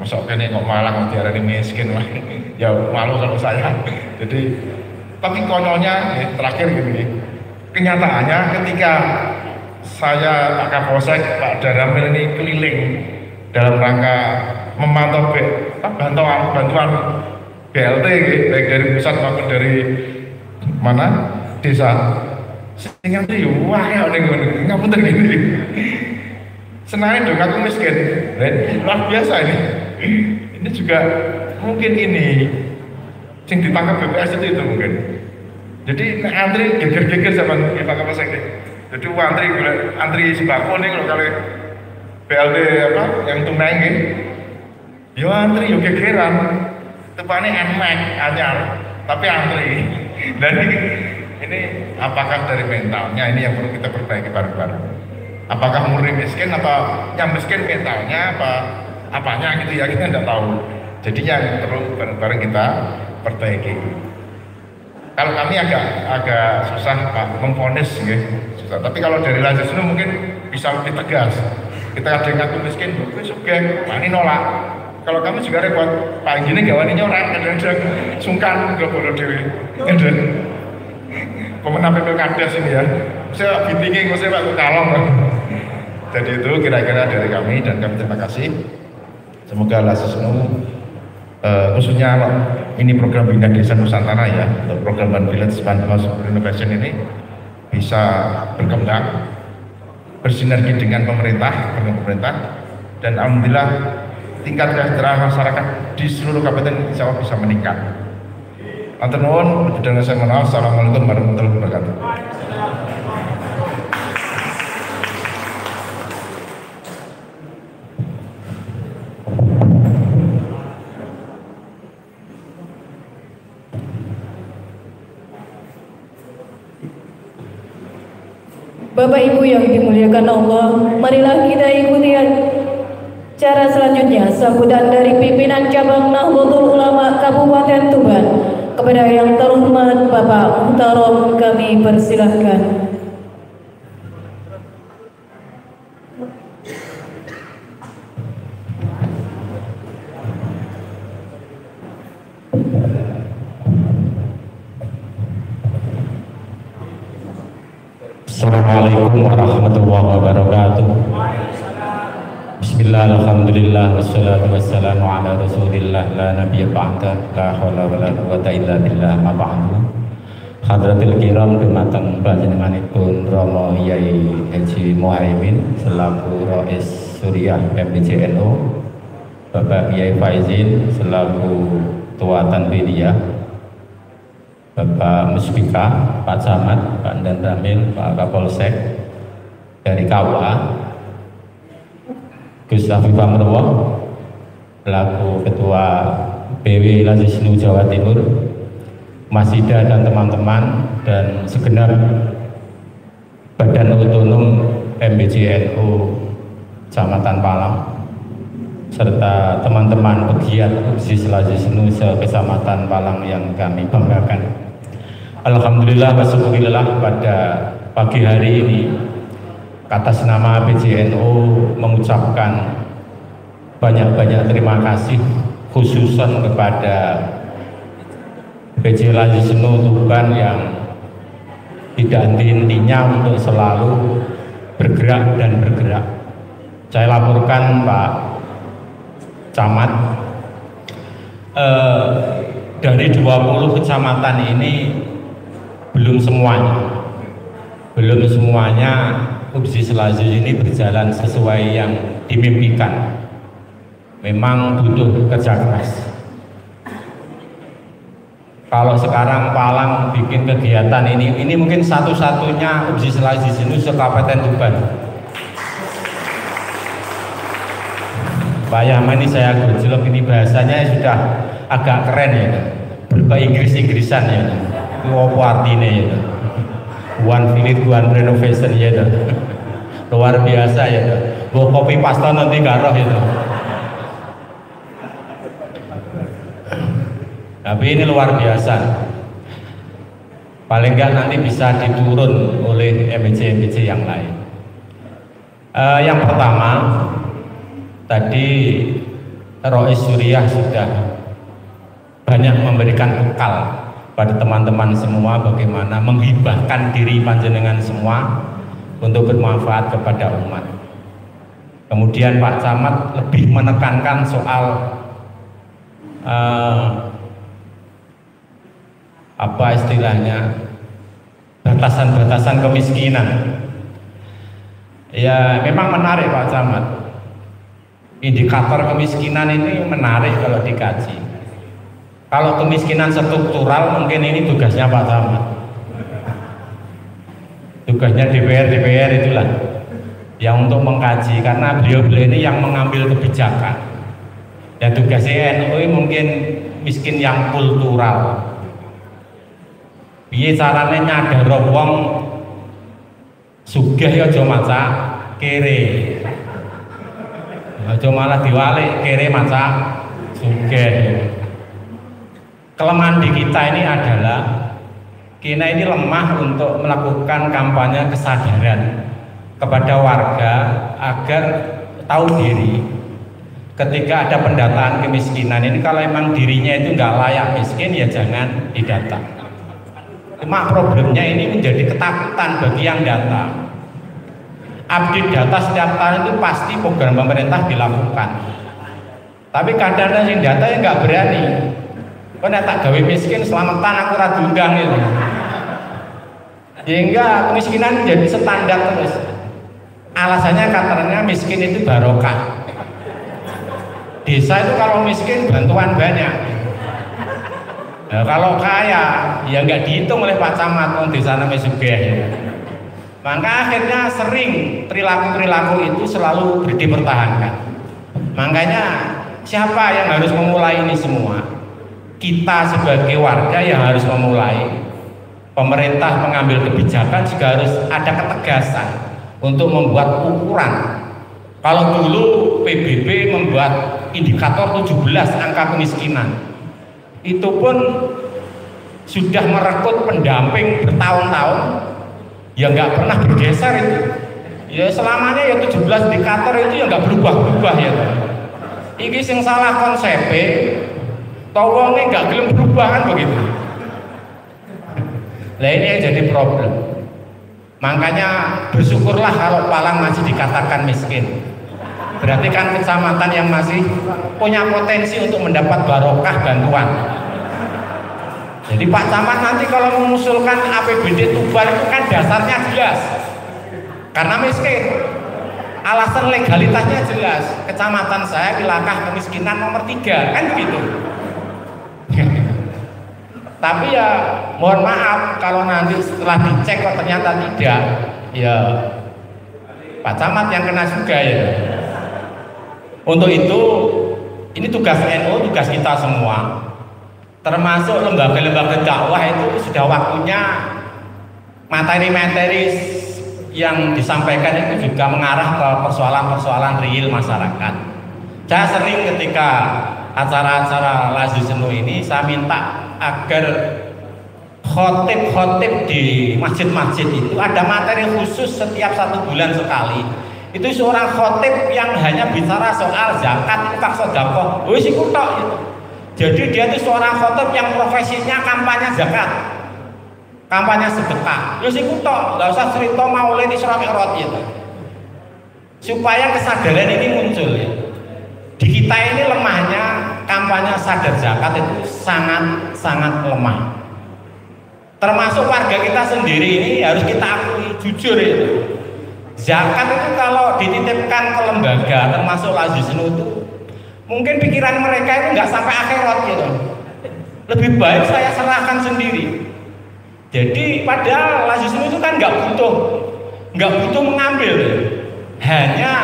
S5: Masuk ini kok malah kok diarani miskin lah ya malu kalau saya. Jadi tapi konyolnya ya, terakhir gini kenyataannya ketika saya Pak Kapolsek Pak Daramil ini keliling dalam rangka memantau bantuan bantuan BLT baik dari pusat maupun dari mana? Desa. Sehingga tuh wah ya ning ngene ngapunten gini senang dong aku miskin. Dan luar biasa ini. Ini juga mungkin ini sing ditangkap BPS itu itu mungkin. Jadi antri geger-geger sama Pak Kapolsek jadi antri antri sembako nih kalau kali BLT apa yang tunai gitu yo antri yo gegeran. Tepane enak anyar tapi antri. Dan ini, apakah dari mentalnya? Ini yang perlu kita perbaiki bareng-bareng. Apakah murni miskin atau yang miskin mentalnya apa apanya gitu ya kita tidak tahu. Jadi yang perlu bareng-bareng kita perbaiki. Kalau kami agak agak susah pak memfonis ya. Susah. Tapi kalau dari Lazisnu mungkin bisa lebih tegas. Kita ada yang ngaku miskin gue suka ini nolak kalau kami juga repot pak gini gawan ini orang ada yang sungkan ke bodoh dewi ada pemenang pilkada sini ya. Saya bitingin gue saya pak kalong jadi itu kira-kira dari kami dan kami terima kasih. Semoga Lazisnu uh, khususnya ini program Bina Desa Nusantara ya untuk program Village Smart House Renovation ini bisa berkembang bersinergi dengan pemerintah dengan pemerintah dan alhamdulillah tingkat kesejahteraan masyarakat di seluruh kabupaten insya Allah bisa meningkat. Antar nuwun dan saya mohon Assalamualaikum warahmatullahi wabarakatuh.
S4: Bapak Ibu yang dimuliakan Allah, marilah kita ikuti cara selanjutnya sambutan dari pimpinan cabang Nahdlatul Ulama Kabupaten Tuban kepada yang terhormat Bapak Muhtarom kami persilahkan.
S6: Rasulillah La nabiya ba'da, la hawla wa la quwata illa billah ma ba'du. Hadratil kiram dumateng panjenenganipun Romo Yai Haji Muhaimin selaku Rais Suriah MBCNO Bapak Yai Faizin selaku Tua Tanwidiyah Bapak Muspika, Pak Camat, Pak Dan Ramil, Pak Kapolsek dari KUA, Gus Afif Amrowo, pelaku Ketua BW Lazisnu Jawa Timur, Mas Ida dan teman-teman dan segenap Badan Otonom MBJNU Kecamatan Palang serta teman-teman pegiat Ubsis Lazisnu Kecamatan Palang yang kami banggakan. Alhamdulillah wasyukurillah pada pagi hari ini atas nama PJNU mengucapkan banyak-banyak terima kasih khususan kepada PJ Lazisnu Tuban yang tidak henti-hentinya untuk selalu bergerak dan bergerak. Saya laporkan Pak Camat. Eh, dari 20 kecamatan ini belum semuanya. Belum semuanya Ubsi Selazu ini berjalan sesuai yang dimimpikan memang butuh kerja keras. Kalau sekarang Palang bikin kegiatan ini ini mungkin satu-satunya Ubsi Selazu ini sekabupaten Tuban. Pak Yahman ini saya gojlok ini bahasanya sudah agak keren ya berbahasa Inggris-Inggrisan ya itu apa artinya ya one minute one renovation ya luar biasa ya bawa kopi pasta nanti gak roh itu tapi ini luar biasa paling enggak nanti bisa diturun oleh MBC-MBC yang lain uh, yang pertama tadi Rois Suriah sudah banyak memberikan bekal pada teman-teman semua bagaimana menghibahkan diri panjenengan semua untuk bermanfaat kepada umat. Kemudian Pak Camat lebih menekankan soal uh, apa istilahnya batasan-batasan kemiskinan. Ya memang menarik Pak Camat. Indikator kemiskinan ini menarik kalau dikaji. Kalau kemiskinan struktural mungkin ini tugasnya Pak Camat tugasnya DPR DPR itulah yang untuk mengkaji karena beliau-beliau ini yang mengambil kebijakan dan tugasnya NU mungkin miskin yang kultural biar caranya nyadar wong? Sugih ya aja maca kere. Aja malah diwalik kere maca sugih. Kelemahan di kita ini adalah kita ini lemah untuk melakukan kampanye kesadaran kepada warga agar tahu diri. Ketika ada pendataan kemiskinan ini kalau emang dirinya itu nggak layak miskin ya jangan didata cuma problemnya ini menjadi ketakutan bagi yang data update data setiap tahun itu pasti program pemerintah dilakukan. Tapi kadang-kadang yang data yang nggak berani. Kok tak gawe miskin selamatan aku radundang itu. Sehingga kemiskinan jadi standar terus. Alasannya katanya miskin itu barokah. Desa itu kalau miskin bantuan banyak nah, kalau kaya ya nggak dihitung oleh Pak Camat di sana mesugeh maka akhirnya sering perilaku-perilaku itu selalu dipertahankan. Makanya siapa yang harus memulai ini semua? Kita sebagai warga yang harus memulai. Pemerintah mengambil kebijakan juga harus ada ketegasan untuk membuat ukuran. Kalau dulu PBB membuat indikator 17 angka kemiskinan itu pun sudah merekrut pendamping bertahun-tahun. Ya nggak pernah bergeser itu. Ya selamanya ya 17 indikator itu ya nggak berubah-berubah ya. Ini yang salah konsep tawongnya nggak gelem berubah kan begitu. Nah ini yang jadi problem. Makanya bersyukurlah kalau Palang masih dikatakan miskin. Berarti kan kecamatan yang masih punya potensi untuk mendapat barokah bantuan. Jadi Pak Camat nanti kalau mengusulkan APBD Tuban itu kan dasarnya jelas. Karena miskin. Alasan legalitasnya jelas. Kecamatan saya di langkah kemiskinan nomor tiga, kan begitu. Tapi ya mohon maaf kalau nanti setelah dicek kok ternyata tidak, ya Pak Camat yang kena juga ya. Untuk itu ini tugas NU, tugas kita semua. Termasuk lembaga-lembaga dakwah itu sudah waktunya materi-materi yang disampaikan itu juga mengarah ke persoalan-persoalan real masyarakat. Saya sering ketika acara-acara Lazi Senu ini saya minta agar khotib-khotib di masjid-masjid itu ada materi khusus setiap satu bulan sekali itu seorang khotib yang hanya bicara soal zakat infak sodakoh wis iku tok gitu. jadi dia itu seorang khotib yang profesinya kampanye zakat kampanye sedekah wis iku tok nggak usah cerita maulid Isra Mi'raj gitu supaya kesadaran ini muncul ya di kita ini lemahnya kampanye sadar zakat itu sangat sangat lemah. Termasuk warga kita sendiri ini harus kita akui jujur itu. Zakat itu kalau dititipkan ke lembaga termasuk Lazisnu itu mungkin pikiran mereka itu nggak sampai akhirat gitu. Lebih baik saya serahkan sendiri. Jadi padahal Lazisnu itu kan nggak butuh nggak butuh mengambil. Hanya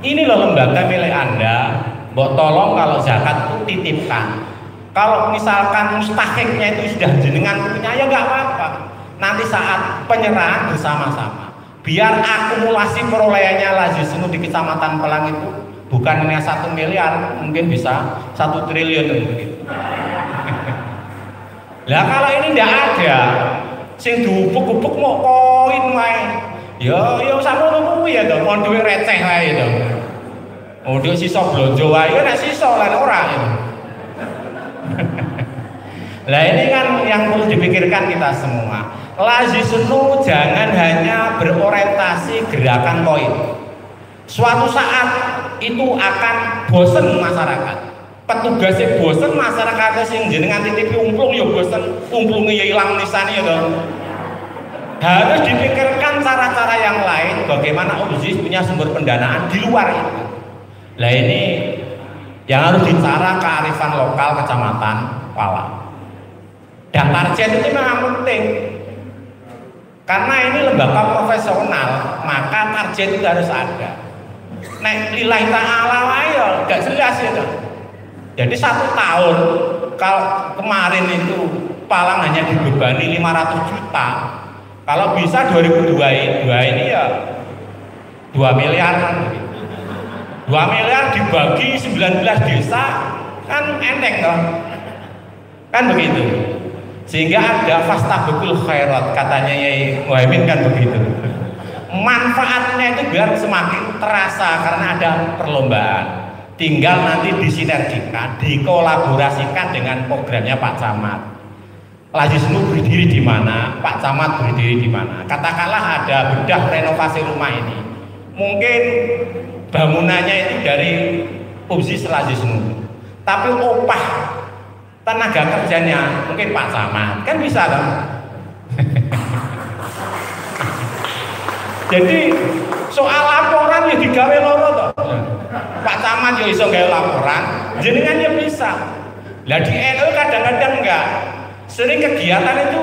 S6: ini loh lembaga milik Anda, Mbok tolong kalau zakat itu titipkan. Kalau misalkan mustahiknya itu sudah jenengan punya ya nggak apa-apa. Nanti saat penyerahan bersama-sama. Biar akumulasi perolehannya Lazis di kecamatan Pelang itu bukan hanya satu miliar, mungkin bisa satu triliun begitu. Lah kalau ini tidak ada, sing diupuk-upuk mau koin main. Ya, ya sama kuwi ya dong, mau duit receh lah itu. Oh dia sisa blonjo wae nek sisa lan ora ya. Lah ini kan yang perlu dipikirkan kita semua. Lazisnu jangan hanya berorientasi gerakan koin. Suatu saat itu akan bosen masyarakat. Petugasnya bosen masyarakat sing jenengan titip umplung ya bosen, umplungnya ya hilang nisani ya. Harus dipikirkan cara-cara yang lain bagaimana OSIS punya sumber pendanaan di luar itu. Nah ini yang harus dicara kearifan lokal kecamatan Pala. Dan target itu memang penting karena ini lembaga profesional, maka target itu harus ada. Nek lillahi ta'ala ya gak jelas ya. Jadi satu tahun kalau kemarin itu palang hanya dibebani 500 juta. Kalau bisa 2002 ini ya 2 miliar kan 2 miliar dibagi 19 desa kan enteng toh. Kan begitu sehingga ada fastabukul khairat katanya Yai Muhammad kan begitu. Manfaatnya itu biar semakin terasa karena ada perlombaan. Tinggal nanti disinergikan dikolaborasikan dengan programnya Pak Camat. Lazisnu berdiri di mana Pak Camat berdiri di mana. Katakanlah ada bedah renovasi rumah ini. Mungkin bangunannya itu dari Umsis Lazisnu tapi opah tenaga kerjanya mungkin Pak Camat kan bisa kan jadi soal laporan ya digawe loro toh. Pak Camat ya iso gawe laporan jenengan ya bisa. Lah di NU kadang-kadang enggak. Sering kegiatan itu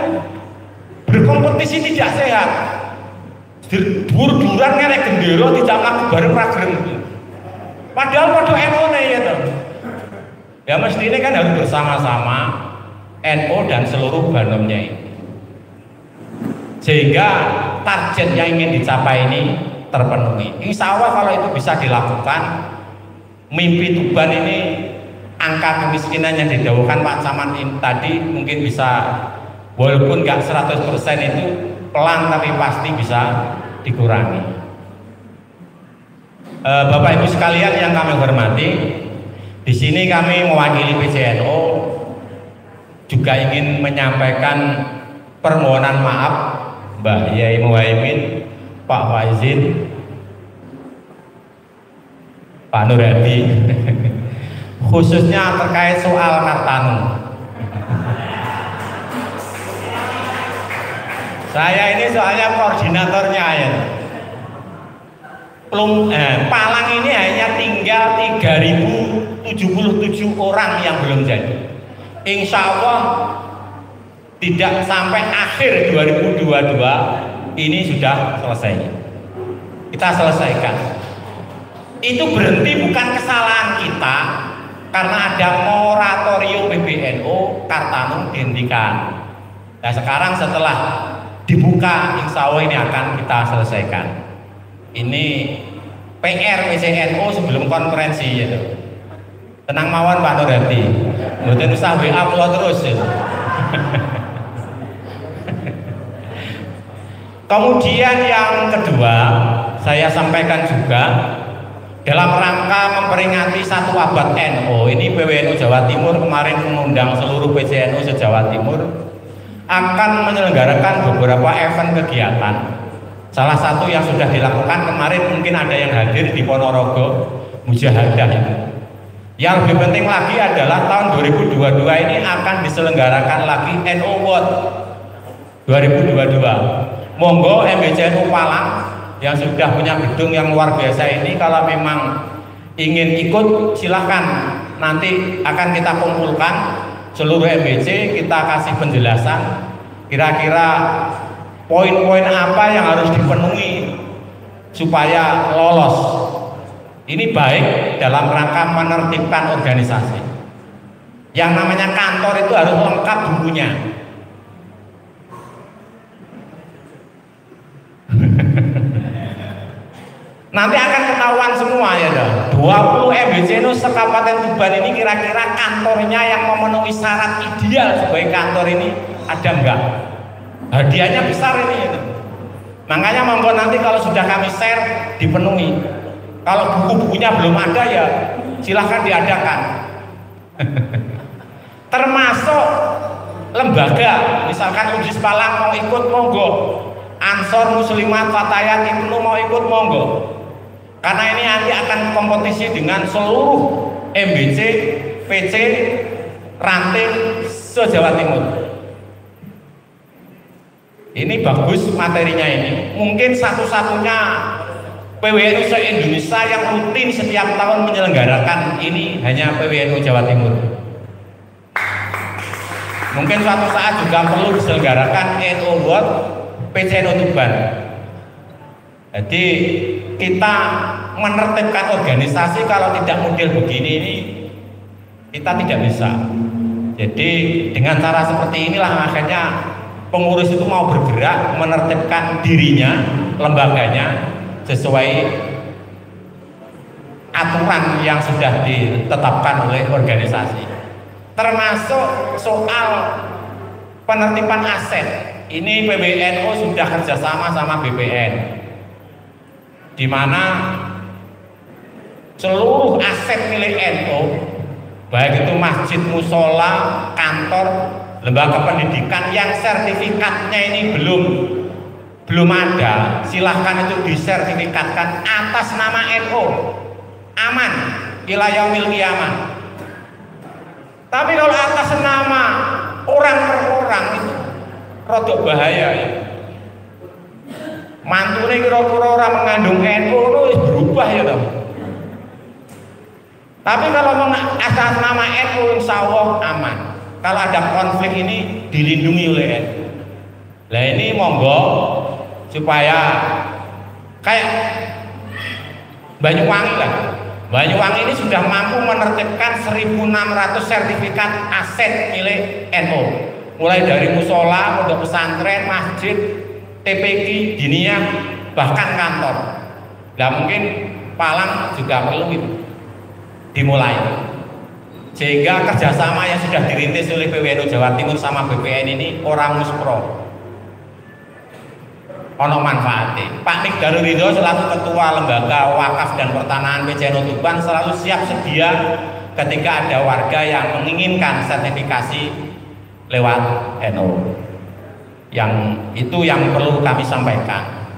S6: berkompetisi tidak sehat. Bur-buran ngerek gendero tidak laku bareng ragrem padahal pada NU ya toh Ya mesti ini kan harus bersama-sama NO dan seluruh banomnya ini. Sehingga target yang ingin dicapai ini terpenuhi. Insya Allah kalau itu bisa dilakukan, mimpi Tuban ini angka kemiskinan yang didahulukan Pak Camat ini tadi mungkin bisa walaupun nggak 100% itu pelan tapi pasti bisa dikurangi. E, Bapak Ibu sekalian yang kami hormati, di sini kami mewakili PCNO juga ingin menyampaikan permohonan maaf Mbak Yai Muhaimin, Pak Faizin, Pak Nur Hadi, khususnya terkait soal Kartanu. Saya ini soalnya koordinatornya ya. Plum, eh, Palang ini hanya tinggal 3077 orang yang belum jadi. Insya Allah tidak sampai akhir 2022 ini sudah selesai. Kita selesaikan. Itu berhenti bukan kesalahan kita karena ada moratorium PBNU Kartanum dihentikan. Nah sekarang setelah dibuka insya Allah ini akan kita selesaikan ini PR PCNU sebelum konferensi gitu. Tenang mawon Pak Nurhati. Mboten usah WA kula terus. Ya. Kemudian yang kedua, saya sampaikan juga dalam rangka memperingati satu abad NU, ini PWNU Jawa Timur kemarin mengundang seluruh PCNU se-Jawa Timur akan menyelenggarakan beberapa event kegiatan Salah satu yang sudah dilakukan kemarin mungkin ada yang hadir di Ponorogo Mujahadah itu. Yang lebih penting lagi adalah tahun 2022 ini akan diselenggarakan lagi NO World 2022. Monggo MBCNU Palang yang sudah punya gedung yang luar biasa ini kalau memang ingin ikut silahkan nanti akan kita kumpulkan seluruh MBC kita kasih penjelasan kira-kira poin-poin apa yang harus dipenuhi supaya lolos. Ini baik dalam rangka menertibkan organisasi. Yang namanya kantor itu harus lengkap bukunya. Nanti akan ketahuan semua ya dah. 20 MBC itu sekabupaten Tuban ini kira-kira kantornya yang memenuhi syarat ideal sebagai kantor ini ada enggak? Hadiahnya besar ini. Itu. Makanya monggo nanti kalau sudah kami share dipenuhi. Kalau buku-bukunya belum ada ya silahkan diadakan. Termasuk lembaga misalkan Ujis Palang mau ikut monggo Ansor Muslimat Fatayat Ibnu mau ikut monggo karena ini nanti akan kompetisi dengan seluruh MBC PC ranting se-Jawa Timur ini bagus materinya ini. Mungkin satu-satunya PWNU se-Indonesia yang rutin setiap tahun menyelenggarakan ini hanya PWNU Jawa Timur. Mungkin suatu saat juga perlu diselenggarakan NU World PCNU Tuban. Jadi kita menertibkan organisasi kalau tidak model begini ini kita tidak bisa. Jadi dengan cara seperti inilah akhirnya pengurus itu mau bergerak menertibkan dirinya lembaganya sesuai aturan yang sudah ditetapkan oleh organisasi. Termasuk soal penertiban aset. Ini PBNU sudah kerjasama sama BPN di mana seluruh aset milik NU baik itu masjid musola kantor lembaga pendidikan yang sertifikatnya ini belum belum ada silahkan itu disertifikatkan atas nama NU aman wilayah milik aman tapi kalau atas nama orang per orang itu rodok bahaya ya. Mantune kira-kira orang mengandung NU itu berubah ya toh. Tapi kalau atas nama NU insya Allah aman. Kalau ada konflik ini dilindungi oleh NU. Nah ini monggo supaya kayak Banyuwangi lah. Banyuwangi ini sudah mampu menertibkan 1.600 sertifikat aset milik NU mulai dari musola, pondok pesantren, masjid, TPG, diniyah, bahkan kantor. Nah mungkin Palang juga perlu itu dimulai sehingga kerjasama yang sudah dirintis oleh PWNU Jawa Timur sama BPN ini orang muspro ono manfaatnya. Pak Nik Ridho selaku ketua lembaga wakaf dan pertanahan PCNU Tuban selalu siap sedia ketika ada warga yang menginginkan sertifikasi lewat NU. Yang itu yang perlu kami sampaikan.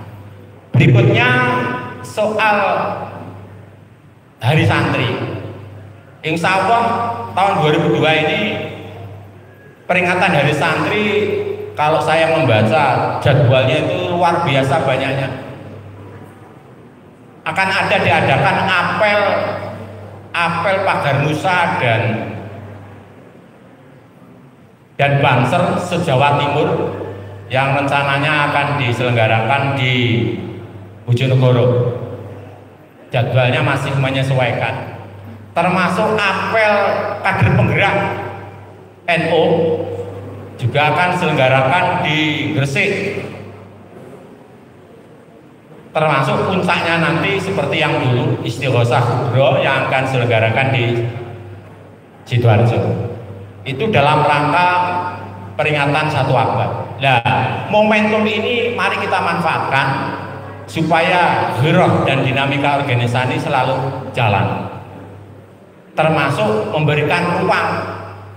S6: Berikutnya soal hari santri. Insya Allah tahun 2002 ini peringatan hari santri kalau saya membaca jadwalnya itu luar biasa banyaknya. Akan ada diadakan apel apel pagar Nusa dan dan Banser sejawa Timur yang rencananya akan diselenggarakan di Bojonegoro. Jadwalnya masih menyesuaikan termasuk apel kader penggerak NU juga akan selenggarakan di Gresik. Termasuk puncaknya nanti seperti yang dulu istighosah kubro yang akan selenggarakan di Sidoarjo. Itu dalam rangka peringatan satu abad. Nah momentum ini mari kita manfaatkan supaya geroh dan dinamika organisasi selalu jalan termasuk memberikan ruang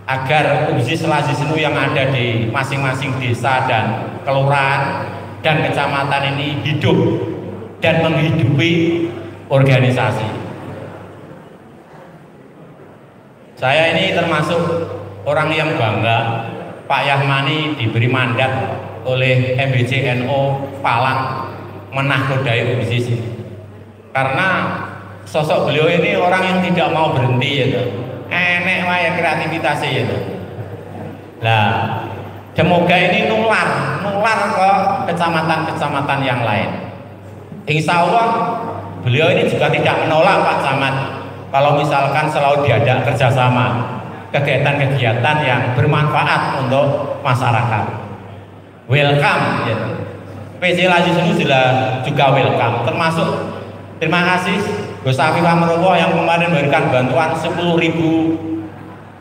S6: agar uji selasi senu yang ada di masing-masing desa dan kelurahan dan kecamatan ini hidup dan menghidupi organisasi. Saya ini termasuk orang yang bangga Pak Yahmani diberi mandat oleh MBCNO Palang menahkodai UBCC karena sosok beliau ini orang yang tidak mau berhenti ya enek wae kreativitasnya itu. Lah, semoga ini nular, nular ke kecamatan-kecamatan yang lain. Insya Allah beliau ini juga tidak menolak Pak Camat kalau misalkan selalu diajak kerjasama kegiatan-kegiatan yang bermanfaat untuk masyarakat. Welcome, ya. PC Lajis ini juga welcome, termasuk terima kasih Gus Afif Amrowo yang kemarin memberikan bantuan 10.000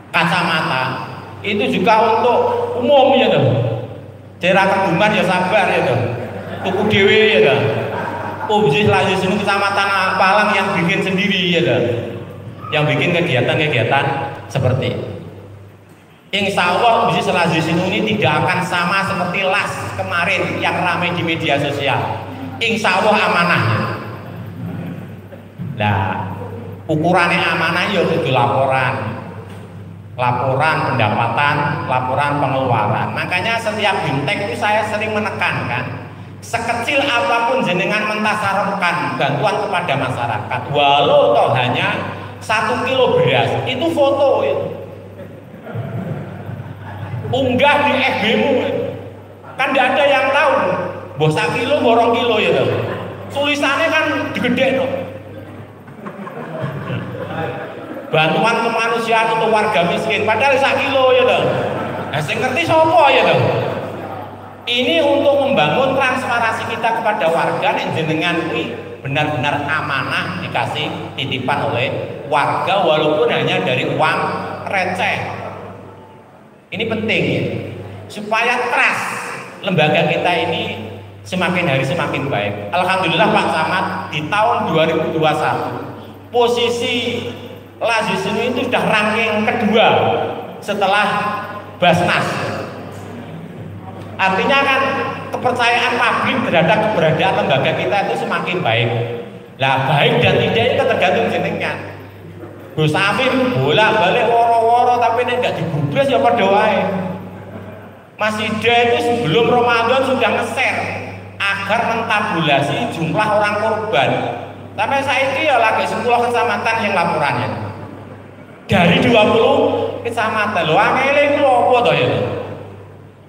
S6: kacamata itu juga untuk umum ya tuh daerah kebumen ya sabar ya tuh tuku dewi ya tuh Ubji lagi sini kecamatan Palang yang bikin sendiri ya tuh yang bikin kegiatan-kegiatan seperti. Insya Allah bisnis Lazis ini tidak akan sama seperti las kemarin yang ramai di media sosial. Insya Allah amanahnya. Nah, ukurannya amanah ya itu laporan. Laporan pendapatan, laporan pengeluaran. Makanya setiap bimtek itu saya sering menekankan sekecil apa pun jenengan mentasarufkan bantuan kepada masyarakat walau toh hanya satu kilo beras itu foto itu unggah di FB mu kan tidak ada yang tahu bos kilo borong kilo ya tulisannya kan gede tuh bantuan kemanusiaan untuk warga miskin padahal sak kilo ya tuh nah sing ngerti sopo ya tuh ini untuk membangun transparansi kita kepada warga yang jenengan ini benar-benar amanah dikasih titipan oleh warga walaupun hanya dari uang receh ini penting ya. Supaya trust lembaga kita ini semakin hari semakin baik. Alhamdulillah Pak Samad di tahun 2021 posisi Lazis ini itu sudah ranking kedua setelah Basnas. Artinya kan kepercayaan publik terhadap keberadaan lembaga kita itu semakin baik. Lah baik dan tidak itu tergantung jenengan. Gus Afif bolak balik woro-woro tapi ini nggak digubres ya pada wae. Mas Ida itu sebelum Ramadan sudah nge-share agar mentabulasi jumlah orang korban. Sampai saya itu ya lagi 10 kecamatan yang laporannya. Dari 20 kecamatan lo angele itu apa toh ya?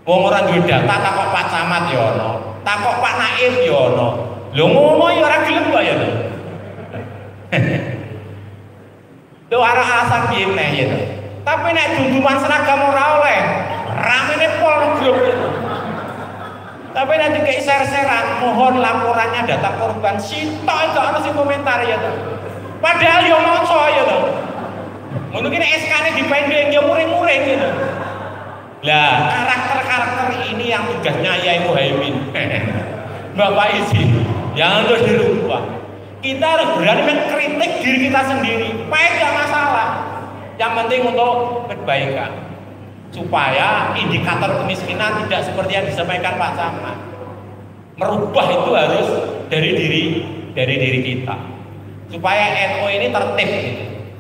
S6: Wong ora duwe data takok Pak Camat ya ono, takok Pak Naib ya ono. Lho ngono ya ora gelem kok ya. Lho arah alasan piye meneh ya Tapi nek dunduman seragam ora oleh, ramene pol grup. Tapi nanti kayak share-sharean, mohon laporannya data korban sitok itu sing komentar ya tuh. Padahal yo moco ya tuh. Mungkin SK-nya dipendeng ya muring-muring gitu. Lah, karakter-karakter ini yang tugasnya Yai Muhaimin. Bapak izin, jangan terus dirubah. Kita harus berani mengkritik diri kita sendiri. Baik gak masalah. Yang penting untuk kebaikan. Supaya indikator kemiskinan tidak seperti yang disampaikan Pak Sama. Merubah itu harus dari diri dari diri kita. Supaya NU ini tertib.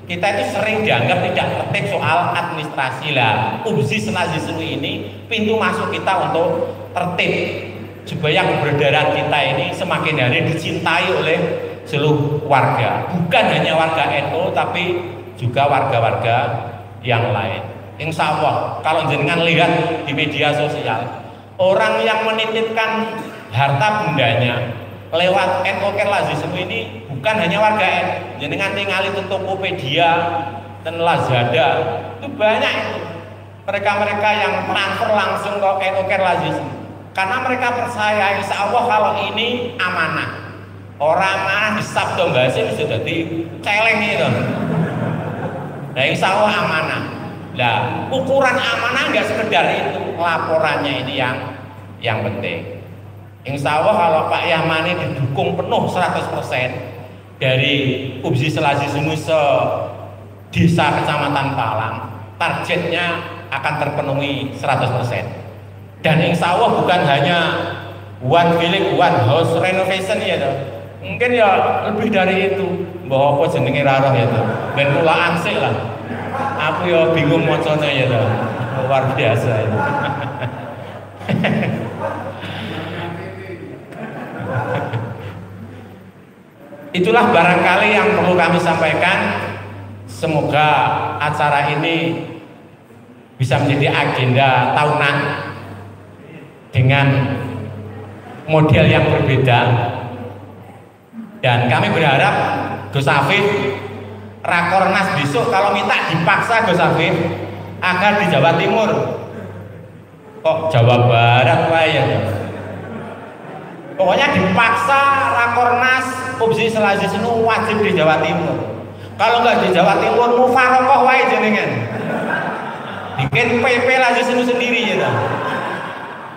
S6: Kita itu sering dianggap tidak tertib soal administrasi lah. Ubsi senazisru ini pintu masuk kita untuk tertib supaya keberadaan kita ini semakin hari dicintai oleh seluruh warga, bukan hanya warga NU tapi juga warga-warga yang lain. Insya Allah kalau jenengan lihat di media sosial orang yang menitipkan harta bundanya lewat NU Lazismu ini bukan hanya warga NU, jenengan tinggal itu Tokopedia dan Lazada itu banyak itu mereka-mereka yang transfer langsung ke NU Lazismu karena mereka percaya insya Allah kalau ini amanah Orang mana sabdo basi sudah di celeng itu. Nah insya Allah amanah. Nah ukuran amanah nggak sekedar itu, laporannya ini yang yang penting. Insya Allah kalau Pak Yamani didukung penuh 100% dari Ubzi Selasi Sunuse desa kecamatan Palang, targetnya akan terpenuhi 100%. Dan insya Allah bukan hanya one village, one house renovation ya, mungkin ya lebih dari itu. Bahwa apa jenenge rarah ya tuh ben kula lah aku ya bingung macanya ya luar biasa itu itulah barangkali yang perlu kami sampaikan. Semoga acara ini bisa menjadi agenda tahunan dengan model yang berbeda. Dan kami berharap Gus Afif Rakornas besok kalau minta dipaksa Gus Afif agar di Jawa Timur. Kok Jawa Barat ya pokoknya dipaksa Rakornas opsi selasi senu wajib di Jawa Timur. Kalau nggak di Jawa Timur mufarokoh wae jenengan. Bikin PP lagi senu sendiri ya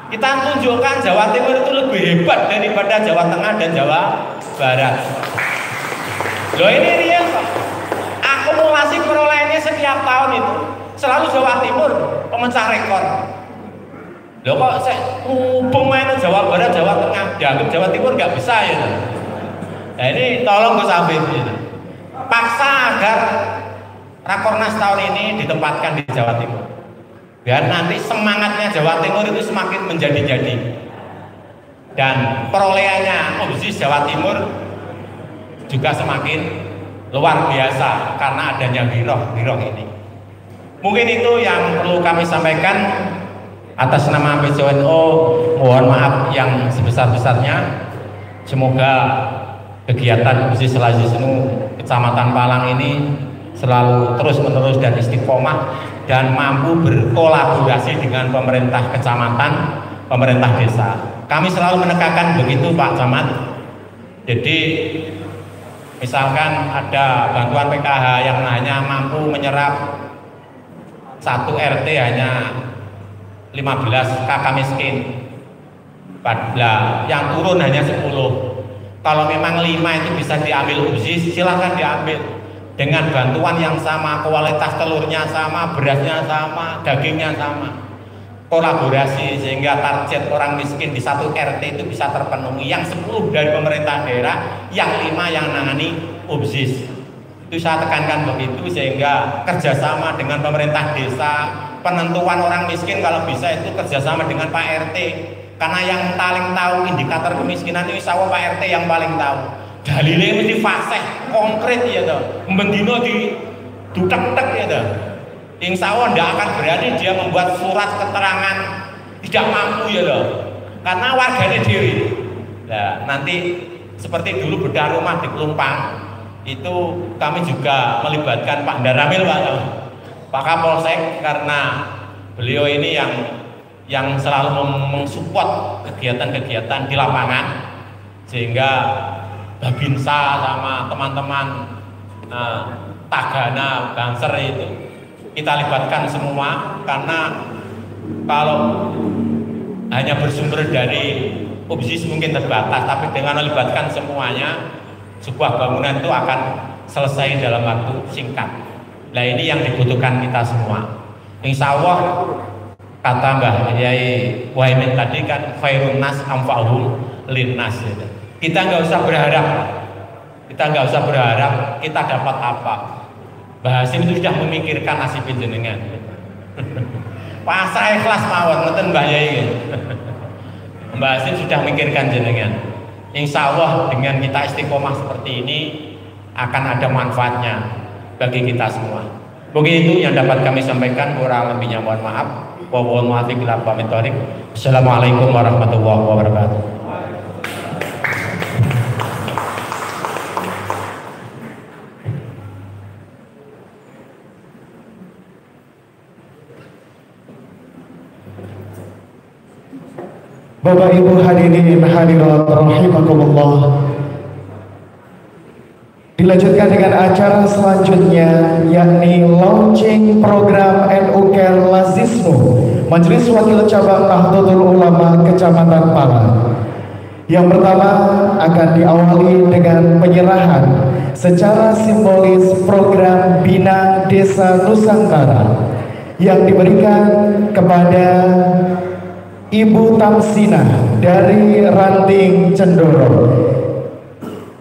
S6: kita tunjukkan Jawa Timur itu lebih hebat daripada Jawa Tengah dan Jawa barat. Loh ini dia akumulasi perolehannya setiap tahun itu selalu Jawa Timur memecah rekor. Loh kok saya main Jawa Barat, Jawa Tengah, dianggap Jawa Timur nggak bisa ya. Nah ini tolong Gus Afif ya. Paksa agar Rakornas tahun ini ditempatkan di Jawa Timur. Biar nanti semangatnya Jawa Timur itu semakin menjadi-jadi. Dan perolehannya Obsis Jawa Timur juga semakin luar biasa karena adanya giroh giroh ini. Mungkin itu yang perlu kami sampaikan atas nama PCNO. Mohon maaf yang sebesar-besarnya. Semoga kegiatan Obsis Selasisnu Kecamatan Palang ini selalu terus menerus dan istiqomah dan mampu berkolaborasi dengan pemerintah kecamatan, pemerintah desa. Kami selalu menekankan begitu Pak Camat. Jadi misalkan ada bantuan PKH yang hanya mampu menyerap satu RT hanya 15 kakak miskin. Padahal yang turun hanya 10. Kalau memang 5 itu bisa diambil UBSIS, silahkan diambil dengan bantuan yang sama, kualitas telurnya sama, berasnya sama, dagingnya sama. Kolaborasi sehingga target orang miskin di satu RT itu bisa terpenuhi. Yang 10 dari pemerintah daerah, yang 5 yang nangani UBSIS. Itu saya tekankan begitu sehingga kerjasama dengan pemerintah desa, penentuan orang miskin kalau bisa itu kerjasama dengan Pak RT. Karena yang paling tahu indikator kemiskinan ini sawah Pak RT yang paling tahu dalilnya mesti fasih konkret ya toh mendino di dutek-tek ya toh insya Allah tidak akan berani dia membuat surat keterangan. Tidak mampu ya toh karena warganya diri nah nanti seperti dulu bedah rumah di Pelumpang itu kami juga melibatkan Pak Daramil Pak. Pak Kapolsek karena beliau ini yang yang selalu mensupport kegiatan-kegiatan di lapangan. Sehingga Babinsa sama teman-teman uh, Tagana, Banser itu kita libatkan semua karena kalau hanya bersumber dari OBSIS mungkin terbatas tapi dengan melibatkan semuanya sebuah bangunan itu akan selesai dalam waktu singkat. Nah ini yang dibutuhkan kita semua. Insya Allah kata Mbah Yai Waimin tadi kan khairun nas amfa'hum linnas kita nggak usah berharap. Kita nggak usah berharap kita dapat apa Mbah Hasim itu sudah memikirkan nasib jenengan. Pasrah ikhlas mawon ngeten Mbah Yai Mbah Hasim sudah memikirkan jenengan. Insya Allah dengan kita istiqomah seperti ini akan ada manfaatnya bagi kita semua. Mungkin itu yang dapat kami sampaikan kurang lebihnya mohon maaf. Wassalamualaikum warahmatullahi wabarakatuh
S2: Bapak Ibu hadirin hadirat rahimakumullah. Dilanjutkan dengan acara selanjutnya yakni launching program NU Care Majelis Wakil Cabang Nahdlatul Ulama Kecamatan Palang. Yang pertama akan diawali dengan penyerahan secara simbolis program Bina Desa Nusantara yang diberikan kepada Ibu Tamsina dari Ranting Cendoro.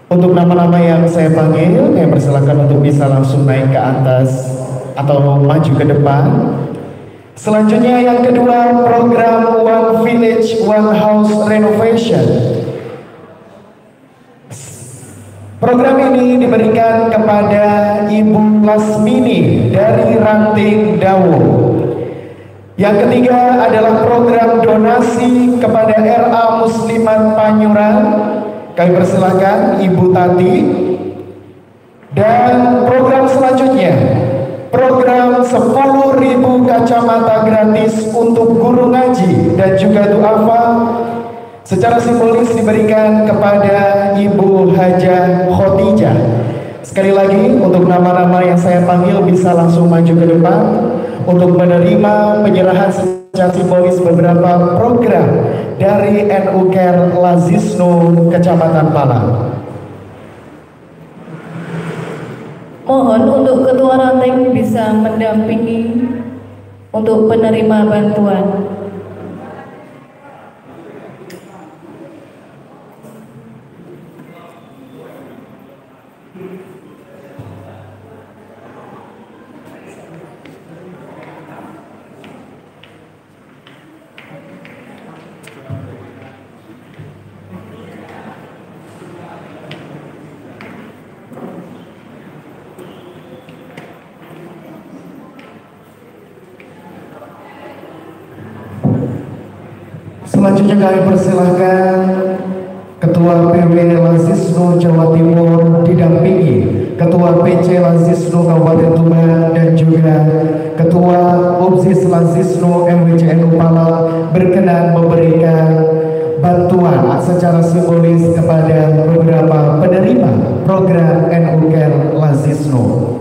S2: Untuk nama-nama yang saya panggil, saya persilakan untuk bisa langsung naik ke atas atau maju ke depan. Selanjutnya yang kedua program One Village One House Renovation. Program ini diberikan kepada Ibu Lasmini dari Ranting Dawu. Yang ketiga adalah program donasi kepada RA Muslimat Panyuran. Kami persilakan Ibu Tati. Dan program selanjutnya, program 10.000 kacamata gratis untuk guru ngaji dan juga duafa secara simbolis diberikan kepada Ibu Haja Khotijah. Sekali lagi untuk nama-nama yang saya panggil bisa langsung maju ke depan untuk menerima penyerahan secara simbolis beberapa program dari NU Care Lazisnu Kecamatan Palang.
S4: Mohon untuk Ketua Ranting bisa mendampingi untuk penerima bantuan.
S2: Selanjutnya kami persilahkan Ketua PW Lazisno Jawa Timur didampingi Ketua PC Lazisno Kabupaten Tuban dan juga Ketua Obsis Lazisno MWCNU Palang berkenan memberikan bantuan secara simbolis kepada beberapa penerima program NU Care Lazisno.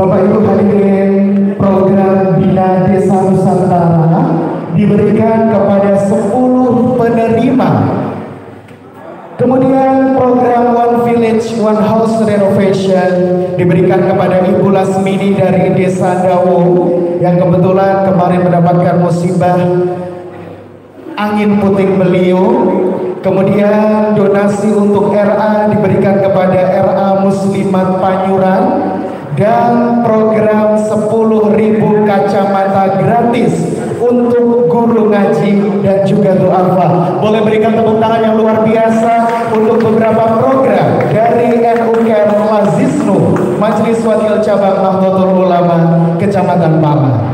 S2: Bapak Ibu hadirin program Bina Desa Nusantara diberikan kepada 10 penerima. Kemudian program One Village One House Renovation diberikan kepada Ibu Lasmini dari Desa Dawu yang kebetulan kemarin mendapatkan musibah angin puting beliung. Kemudian donasi untuk RA diberikan kepada RA Muslimat Panyuran dan program 10.000 kacamata gratis untuk guru ngaji dan juga duafa. Boleh berikan tepuk tangan yang luar biasa untuk beberapa program dari NU Care Lazisnu, Majelis Wakil Cabang Nahdlatul Ulama Kecamatan Malang.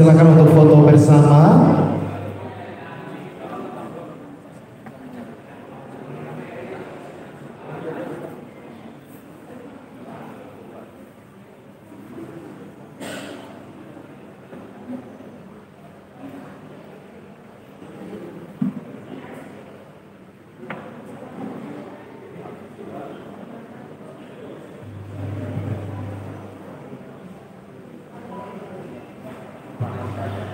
S2: Saya persilakan untuk foto bersama.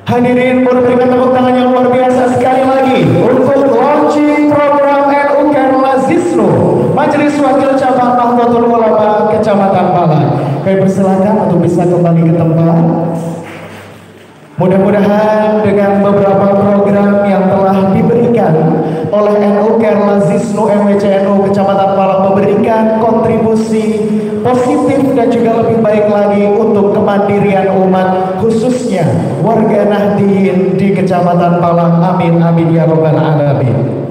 S2: Hadirin boleh berikan tepuk tangan yang luar biasa sekali lagi untuk launching program NU Care Lazisnu Majelis Wakil Cabang Nahdlatul Ulama Kecamatan Malang. Kami persilakan untuk bisa kembali ke tempat. Mudah-mudahan dengan beberapa program yang telah diberikan oleh NU Care Lazisnu MWCNU Kecamatan Malang memberikan kontribusi positif dan juga lebih baik lagi untuk kemandirian umat khususnya warga Nahdiyin di Kecamatan Palang. Amin amin ya robbal alamin.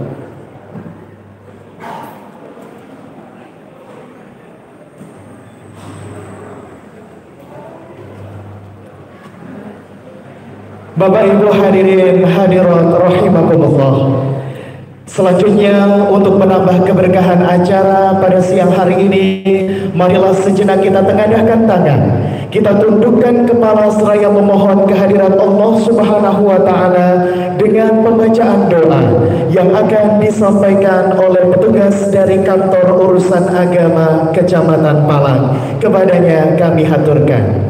S2: Bapak Ibu hadirin hadirat rahimakumullah. Selanjutnya untuk menambah keberkahan acara pada siang hari ini, marilah sejenak kita tengadahkan tangan. Kita tundukkan kepala seraya memohon kehadiran Allah Subhanahu wa taala dengan pembacaan doa yang akan disampaikan oleh petugas dari kantor urusan agama Kecamatan Malang. Kepadanya kami haturkan.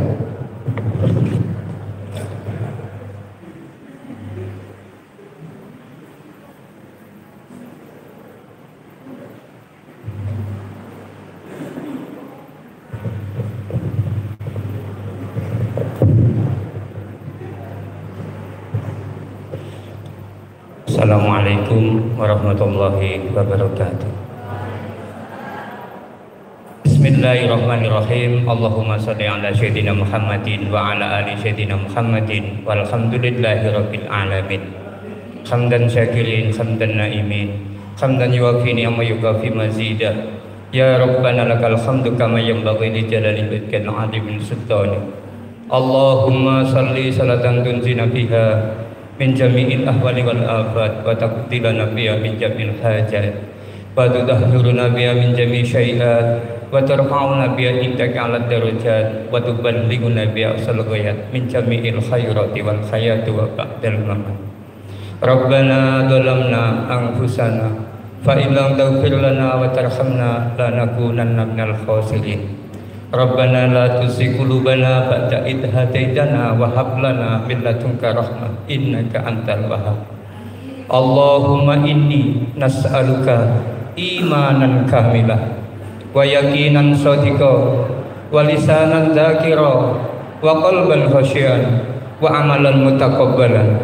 S7: Assalamualaikum warahmatullahi wabarakatuh. Bismillah Bismillahirrahmanirrahim. Allahumma salli ala sayyidina Muhammadin wa ala ali sayyidina Muhammadin walhamdulillahi rabbil alamin. Hamdan syakirin, hamdan naimin, hamdan yuwafi ni'ma yukafi mazida. Ya Rabbana lakal hamdu kama yanbaghi li jalali wajhikal azim sultani. Allahumma salli salatan tunzina biha min jami'il ahwali wal afat wa taqdilana biha min jami'il hajat. Wa tudahhiruna biha min jami'i syai'at wa tarfa'una biha indaka 'ala darajat wa tuballighuna biha asal ghayat min wal hayati wa ba'dal mamat Rabbana dhalamna anfusana Rabbana la tuzigh qulubana ba'da idh hadaitana wa hab lana min ladunka rahmah innaka antal wahhab. Allahumma inni nas'aluka imanan kamilah wa yaqinan sadiqa wa lisanan dzakira wa qalban khasyian wa amalan mutaqabbalan.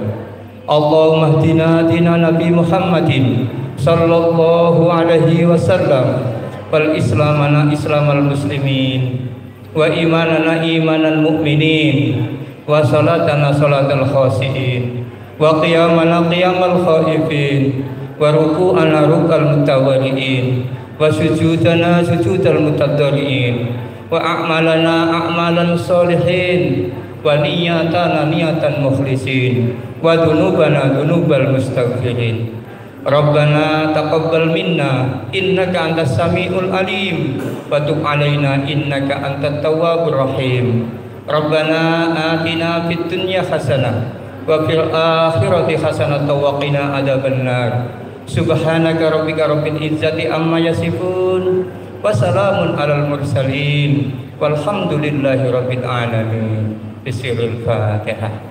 S7: Allahumma hdina dina Nabi Muhammadin sallallahu alaihi wasallam wal islamana islamal muslimin. Wa imanana imanal mu'minin. Wa salatana salatal khasiin. Wa qiyamana qiyamal khaifin. Wa ruku'ana rukal mutawaliin. Wa sujudana sujudal mutadariin. Wa a'malana a'malan salihin wa niyatana niyatan mukhlisin. Wa dunubana dunubal mustaghfirin Rabbana taqabbal minna innaka antas samiul alim. Wa tub alaina innaka antat tawwabur rahim. Rabbana atina fid dunya hasanah wa fil akhirati hasanah wa qina adzabannar. Subhanaka rabbika rabbil izzati amma yasifun wa salamun alal mursalin. Walhamdulillahi rabbil alamin. Fatihah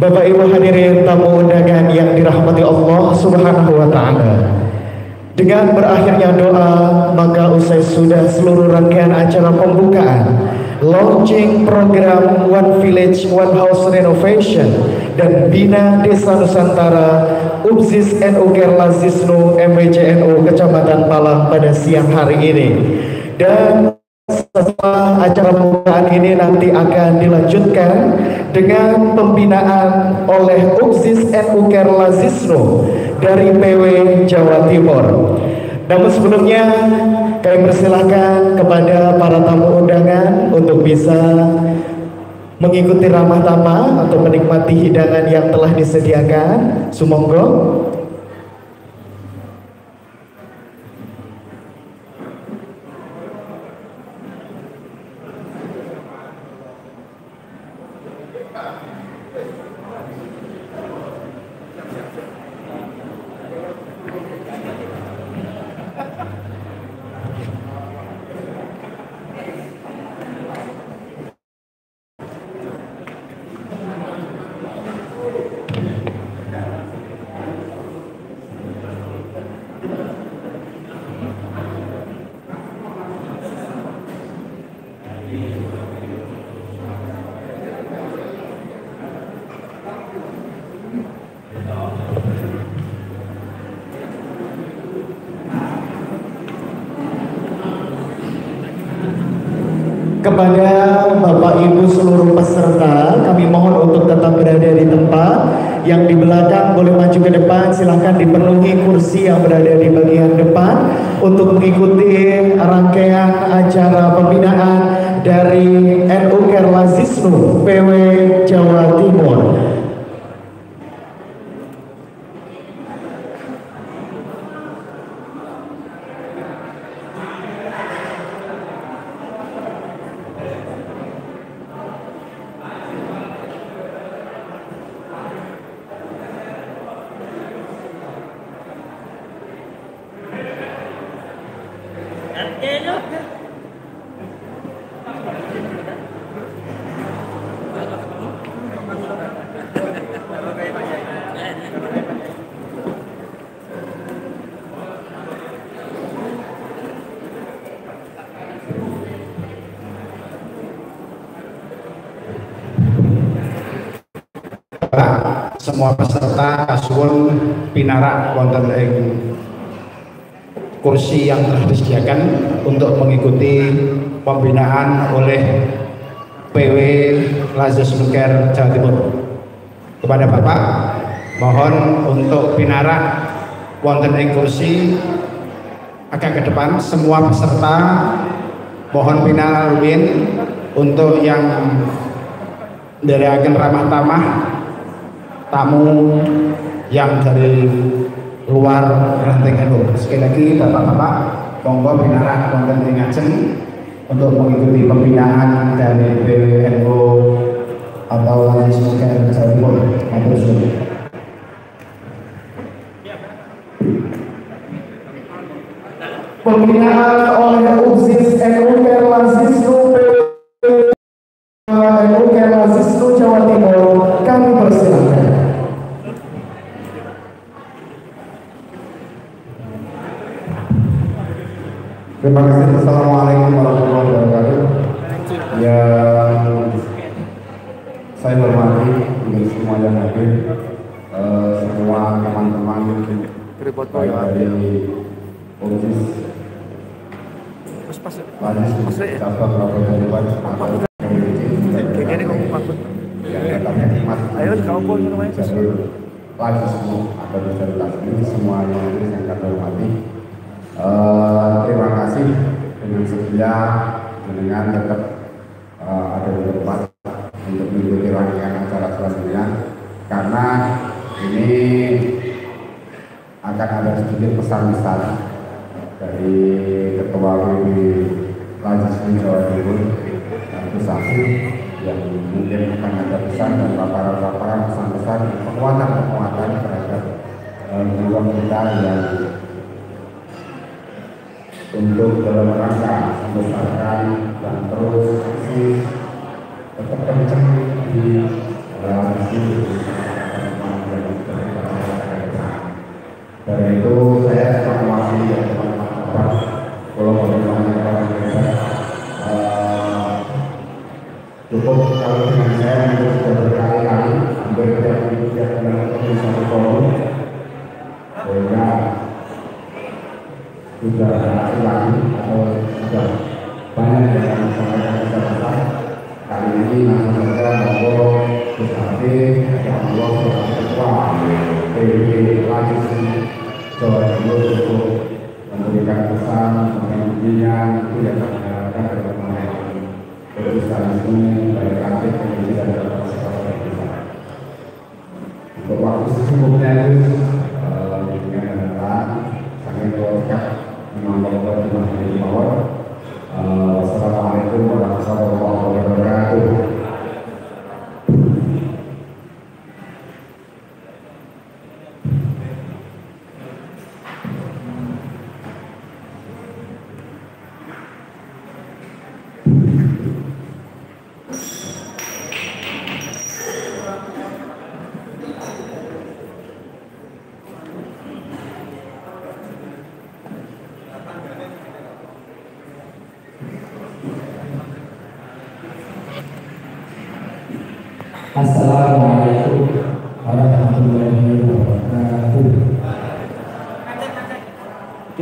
S2: Bapak Ibu hadirin tamu undangan yang dirahmati Allah Subhanahu wa taala. Dengan berakhirnya doa, maka usai sudah seluruh rangkaian acara pembukaan launching program One Village One House Renovation dan Bina Desa Nusantara UPSIS NU Kerla Zisnu MWCNU Kecamatan Palang pada siang hari ini. Dan setelah acara pembukaan ini nanti akan dilanjutkan dengan pembinaan oleh UKSIS NU Kerla dari PW Jawa Timur. Namun sebelumnya kami persilahkan kepada para tamu undangan untuk bisa mengikuti ramah tamah atau menikmati hidangan yang telah disediakan. Sumonggo. yang
S8: telah disediakan untuk mengikuti pembinaan oleh PW Lazus Nuker Jawa Timur. Kepada Bapak, mohon untuk binarah wonten ing kursi akan ke depan semua peserta mohon binarah win untuk yang dari agen ramah tamah tamu yang dari luar ranting NU. Sekali lagi Bapak-bapak monggo binarah wonten ing ngajeng untuk mengikuti pembinaan dari BWNO atau lain sebagainya Jawa Timur atau suwun.
S2: Pembinaan oleh UZIS NU
S9: Kerlazis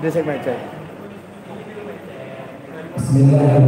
S9: di
S8: segmen C.
S10: Bismillahirrahmanirrahim.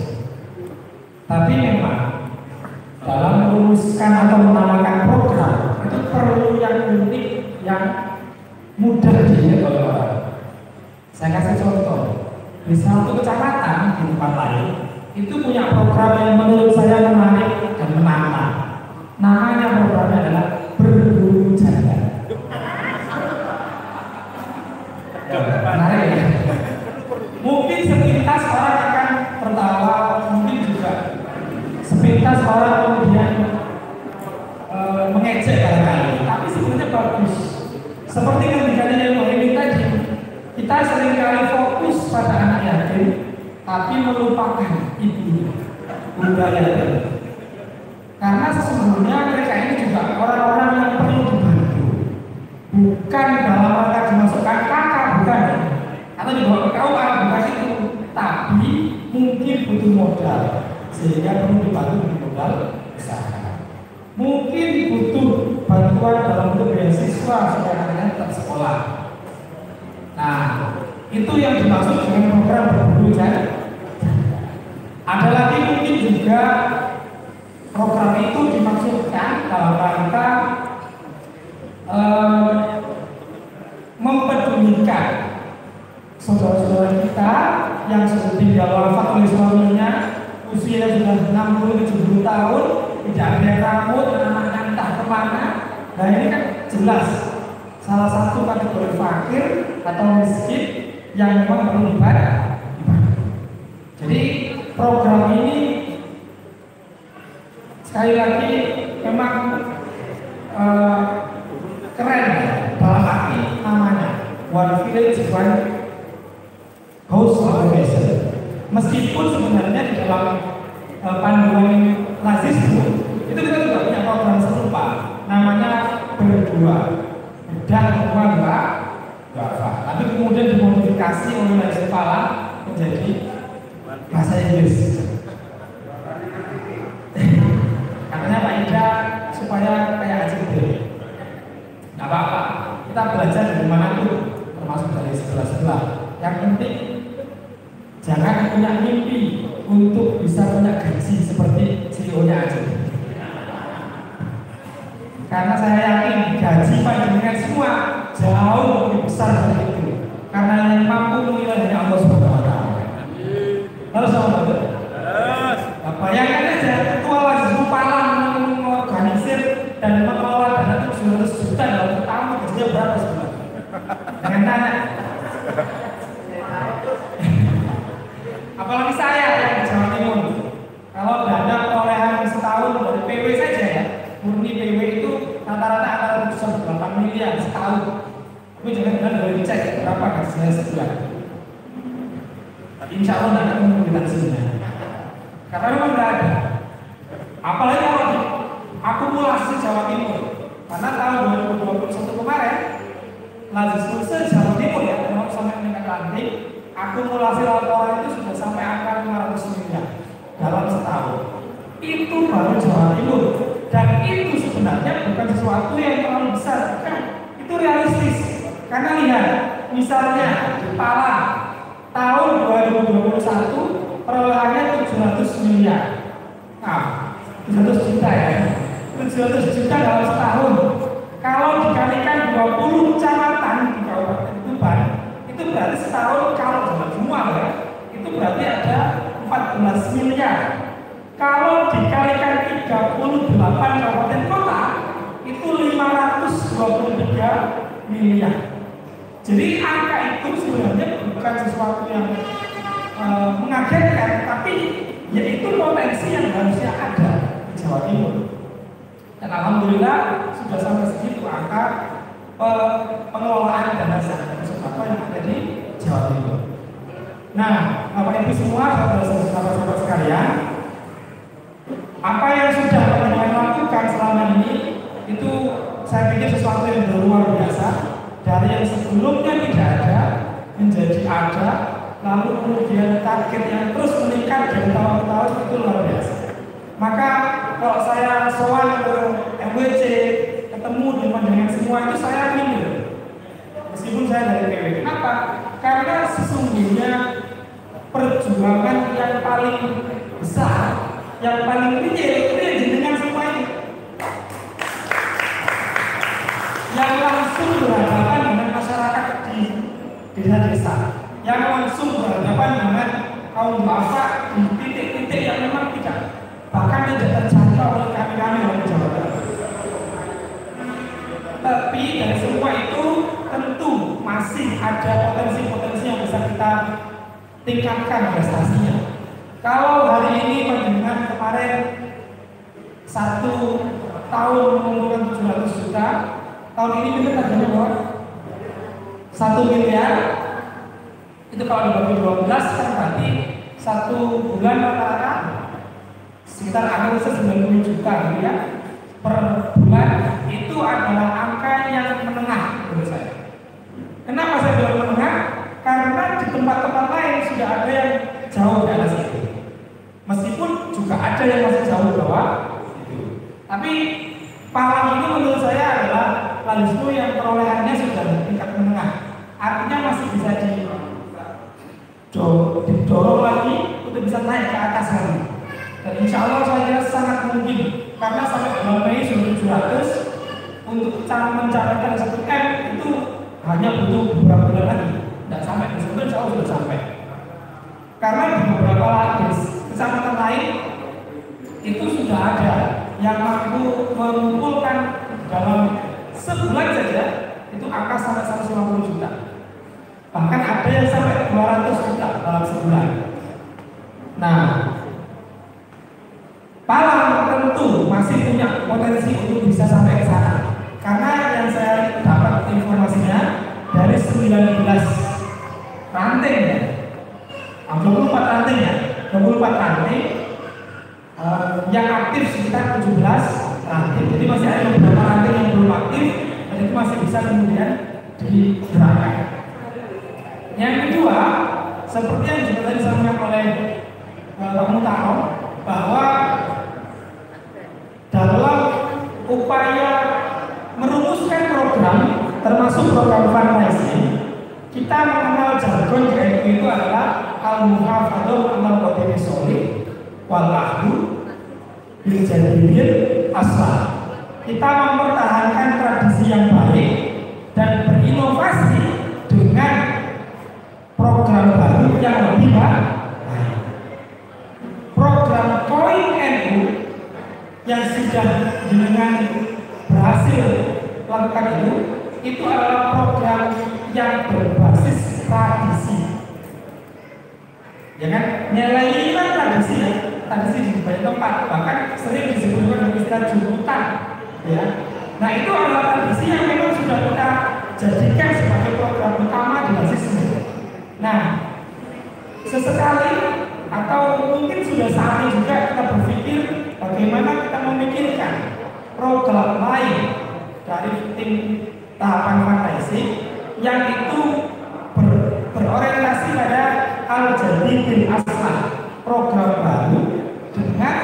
S10: Para yang
S11: menurut Lalu sukses Jawa Timur ya memang sampai mendekati akumulasi laporan itu sudah sampai angka 500 miliar dalam setahun. Itu baru Jawa Timur. Dan itu sebenarnya bukan sesuatu yang terlalu besar kan itu realistis. Karena lihat misalnya di Pala tahun 2021 perolehannya 700 miliar. Nah 700 juta ya. 700 juta dalam setahun. Kalau dikalikan 20 kecamatan di Kabupaten Tuban, itu berarti setahun kalau jumlah semua ya, itu berarti ada 14 miliar. Kalau dikalikan 38 kabupaten kota, itu 523 miliar. Jadi angka itu sebenarnya bukan sesuatu yang uh, mengagetkan, tapi yaitu potensi yang harusnya ada di Jawa Timur. Dan alhamdulillah sudah sampai segitu angka eh, pengelolaan dana zakat sembako yang ada di Jawa Timur. Nah, Bapak Ibu semua, saudara-saudara sekalian, apa yang sudah teman-teman lakukan selama ini itu saya pikir sesuatu yang luar biasa. Dari yang sebelumnya tidak ada menjadi ada lalu kemudian target yang terus meningkat dari tahun ke tahun itu luar biasa. Maka kalau saya soal ke MWC, ketemu dengan dengan semua itu saya minder. Gitu. Meskipun saya dari PW. Kenapa? Karena sesungguhnya perjuangan yang paling besar, yang paling kecil itu yang jenengan semua ini. Yang langsung berhadapan dengan masyarakat di desa-desa, yang langsung berhadapan dengan kaum bangsa di titik-titik yang memang tidak bahkan tidak terjangkau oleh kami-kami dari Jawa Barat. Tapi dari semua itu tentu masih ada potensi-potensi yang bisa kita tingkatkan prestasinya. Kalau hari ini panjenengan kemarin satu tahun mengumpulkan 700 juta, tahun ini kita targetnya berapa? Satu miliar. Itu kalau dibagi 12 kan berarti satu bulan rata-rata sekitar angka 90 juta gitu ya per bulan itu adalah angka yang menengah menurut saya. Kenapa saya bilang menengah? Karena di tempat-tempat lain sudah ada yang jauh di atas itu. Meskipun juga ada yang masih jauh di bawah itu. Tapi Palang ini menurut saya adalah Lalismu yang perolehannya sudah di tingkat menengah. Artinya masih bisa di didorong lagi untuk bisa naik ke atas lagi. Dan insya Allah saya sangat mungkin karena sampai bulan Mei sudah 700 untuk mencapai satu M itu hanya butuh beberapa bulan lagi. Tidak sampai situ insya Allah sudah sampai. Karena di beberapa kecamatan lain itu sudah ada yang mampu mengumpulkan dalam sebulan saja itu angka sampai 150 juta. Bahkan ada yang sampai 200 juta dalam sebulan. Nah, Palang tentu masih punya potensi untuk bisa sampai ke sana. Karena yang saya dapat informasinya dari 19 ranting ya, 24 ranting ya, 24 ranting uh, yang aktif sekitar 17 ranting. Jadi masih ada beberapa ranting yang belum aktif dan itu masih bisa kemudian digerakkan. Yang kedua, seperti yang juga tadi disampaikan oleh uh, Pak Mutaro, bahwa dalam upaya merumuskan program termasuk program fundraising kita mengenal jargon di itu adalah al muhafadzah amal qadimi solih wal ahdu bil jadidil asal kita mempertahankan tradisi yang baik dan berinovasi dengan program baru yang lebih baik yang sudah dengan berhasil lakukan itu itu adalah program yang berbasis tradisi. Ya kan? Nilai ini tradisi ya tradisi di banyak tempat bahkan sering disebutkan dengan istilah julutan ya. Nah itu adalah tradisi yang memang sudah kita jadikan sebagai program utama di basisnya nah sesekali atau mungkin sudah saatnya juga kita berpikir bagaimana kita memikirkan program lain dari tim tahapan fundraising yang itu ber, berorientasi pada al bin aslah program baru dengan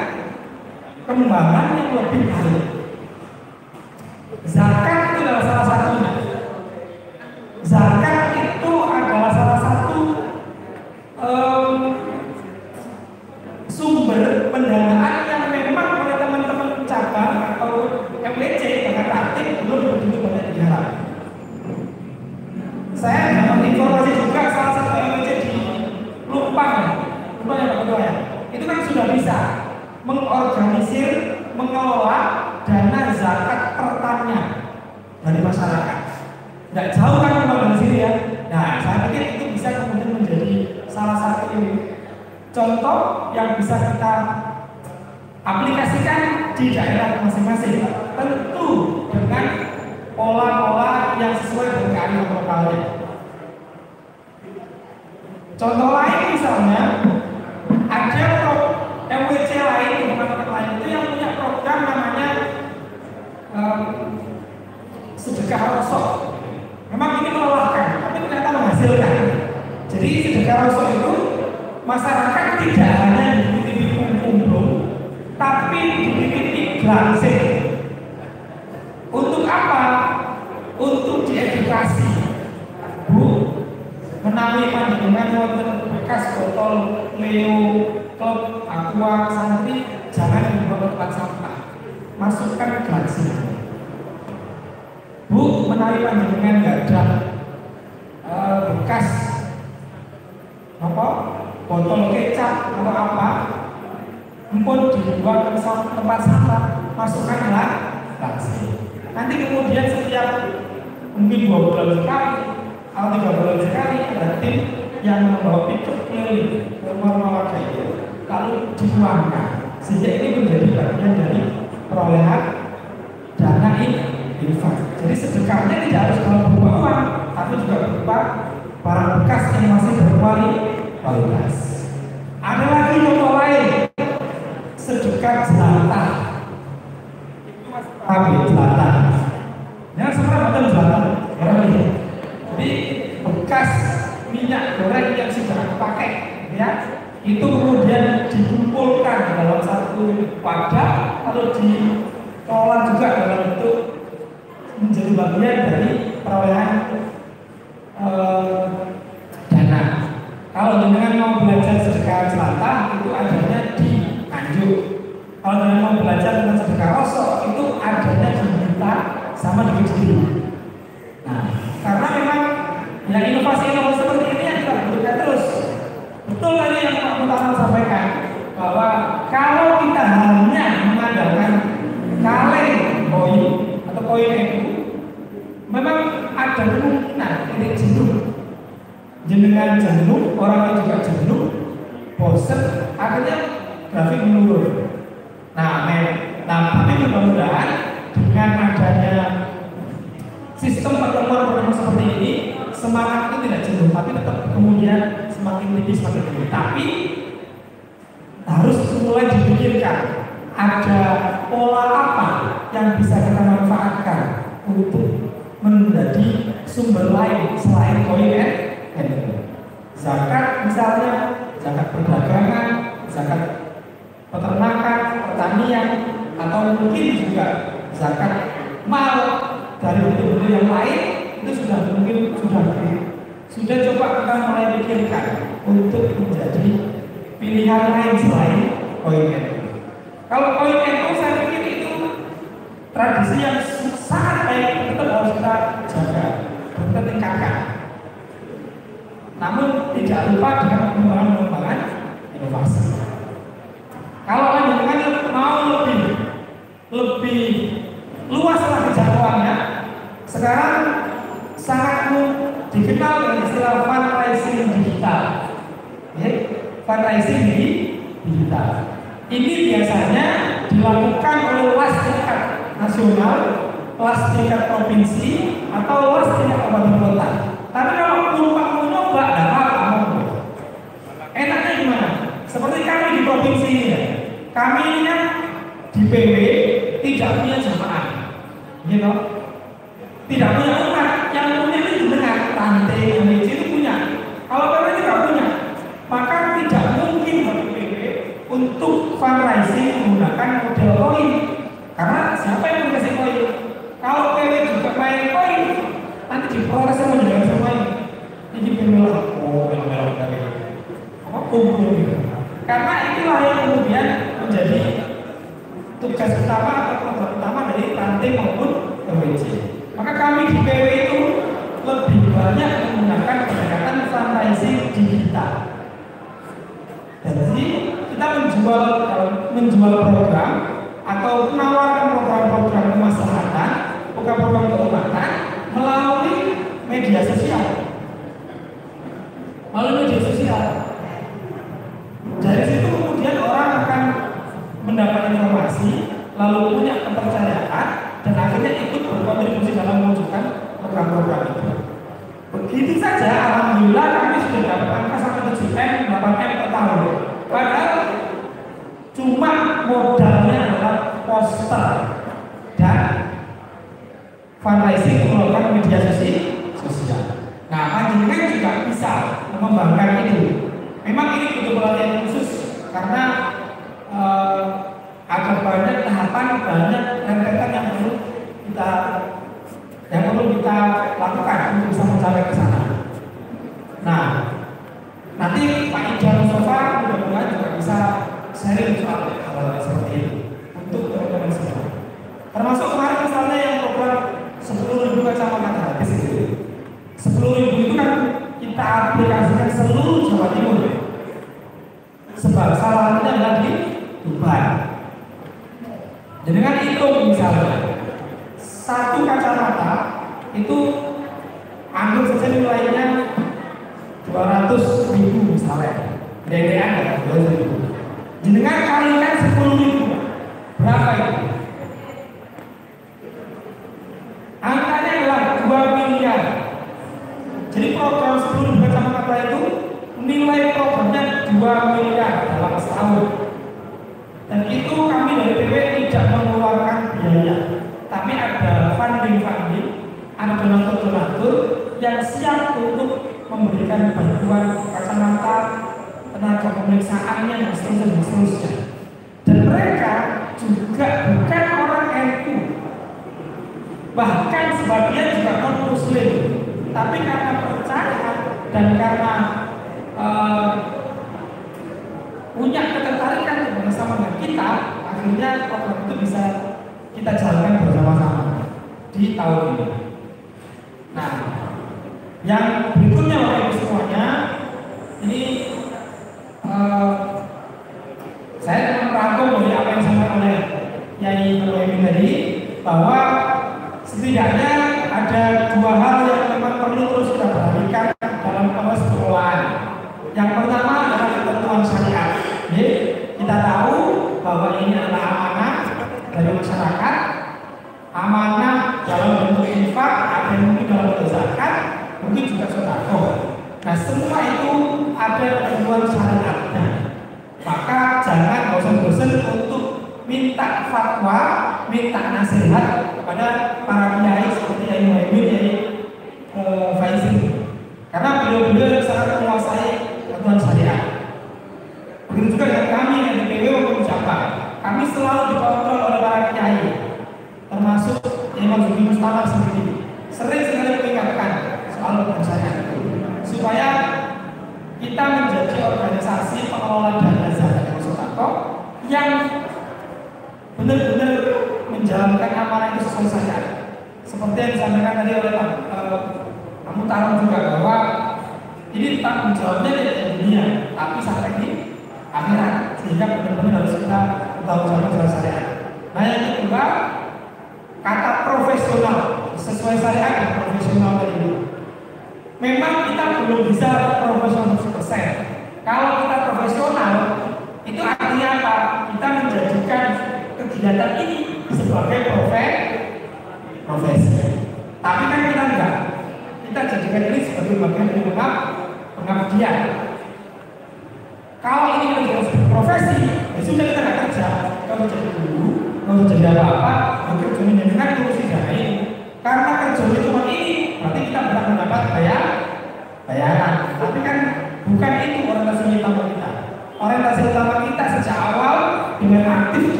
S11: kembangan yang lebih baik zakat itu adalah salah satunya. Zakat Saya dapat informasi juga salah satu MWC di Lumpang, Lumpang ya Pak Ketua ya, itu kan sudah bisa mengorganisir, mengelola dana zakat pertanian dari masyarakat. Tidak jauh kan memang dari sini ya. Nah, saya pikir itu bisa kemudian menjadi salah satu contoh yang bisa kita aplikasikan di daerah masing-masing tentu dengan pola-pola yang sesuai dengan lokalnya contoh lain misalnya ada MWC lain tempat-tempat lain itu yang punya program namanya um, sedekah rosok. Memang ini melelahkan tapi ternyata menghasilkan. Jadi sedekah rosok itu masyarakat tidak hanya di titik umum tapi di titik langsing untuk apa? untuk diedukasi. Bu menawi panjenengan wonten bekas botol Leo Top Aqua Santri jangan dibuang tempat sampah. Masukkan ke Bu menawi panjenengan gadah eh, uh, bekas apa? Botol kecap atau apa? Pun dibuang ke tempat sampah masukkanlah ke nanti kemudian setiap mungkin dua bulan sekali. Atau tiga bulan sekali ada tim yang membawa pintu keliling ke rumah-rumah itu lalu dituangkan sehingga ini menjadi bagian dari perolehan dana ini infak jadi sedekahnya tidak harus dalam berupa uang tapi juga berupa barang bekas yang masih berkuali kualitas ada lagi contoh lain. Sedekah jelantah itu masih tapi jelantah ya, yang sekarang ada lebaran, orang ini. Jadi bekas minyak goreng yang sudah dipakai, ya, itu kemudian dikumpulkan dalam satu wadah atau dikolah juga dalam bentuk menjadi bagian dari banyak rentetan yang perlu kita yang perlu kita lakukan untuk bisa mencapai ke sana.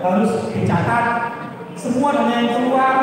S11: Harus dicatat. Semua dana yang keluar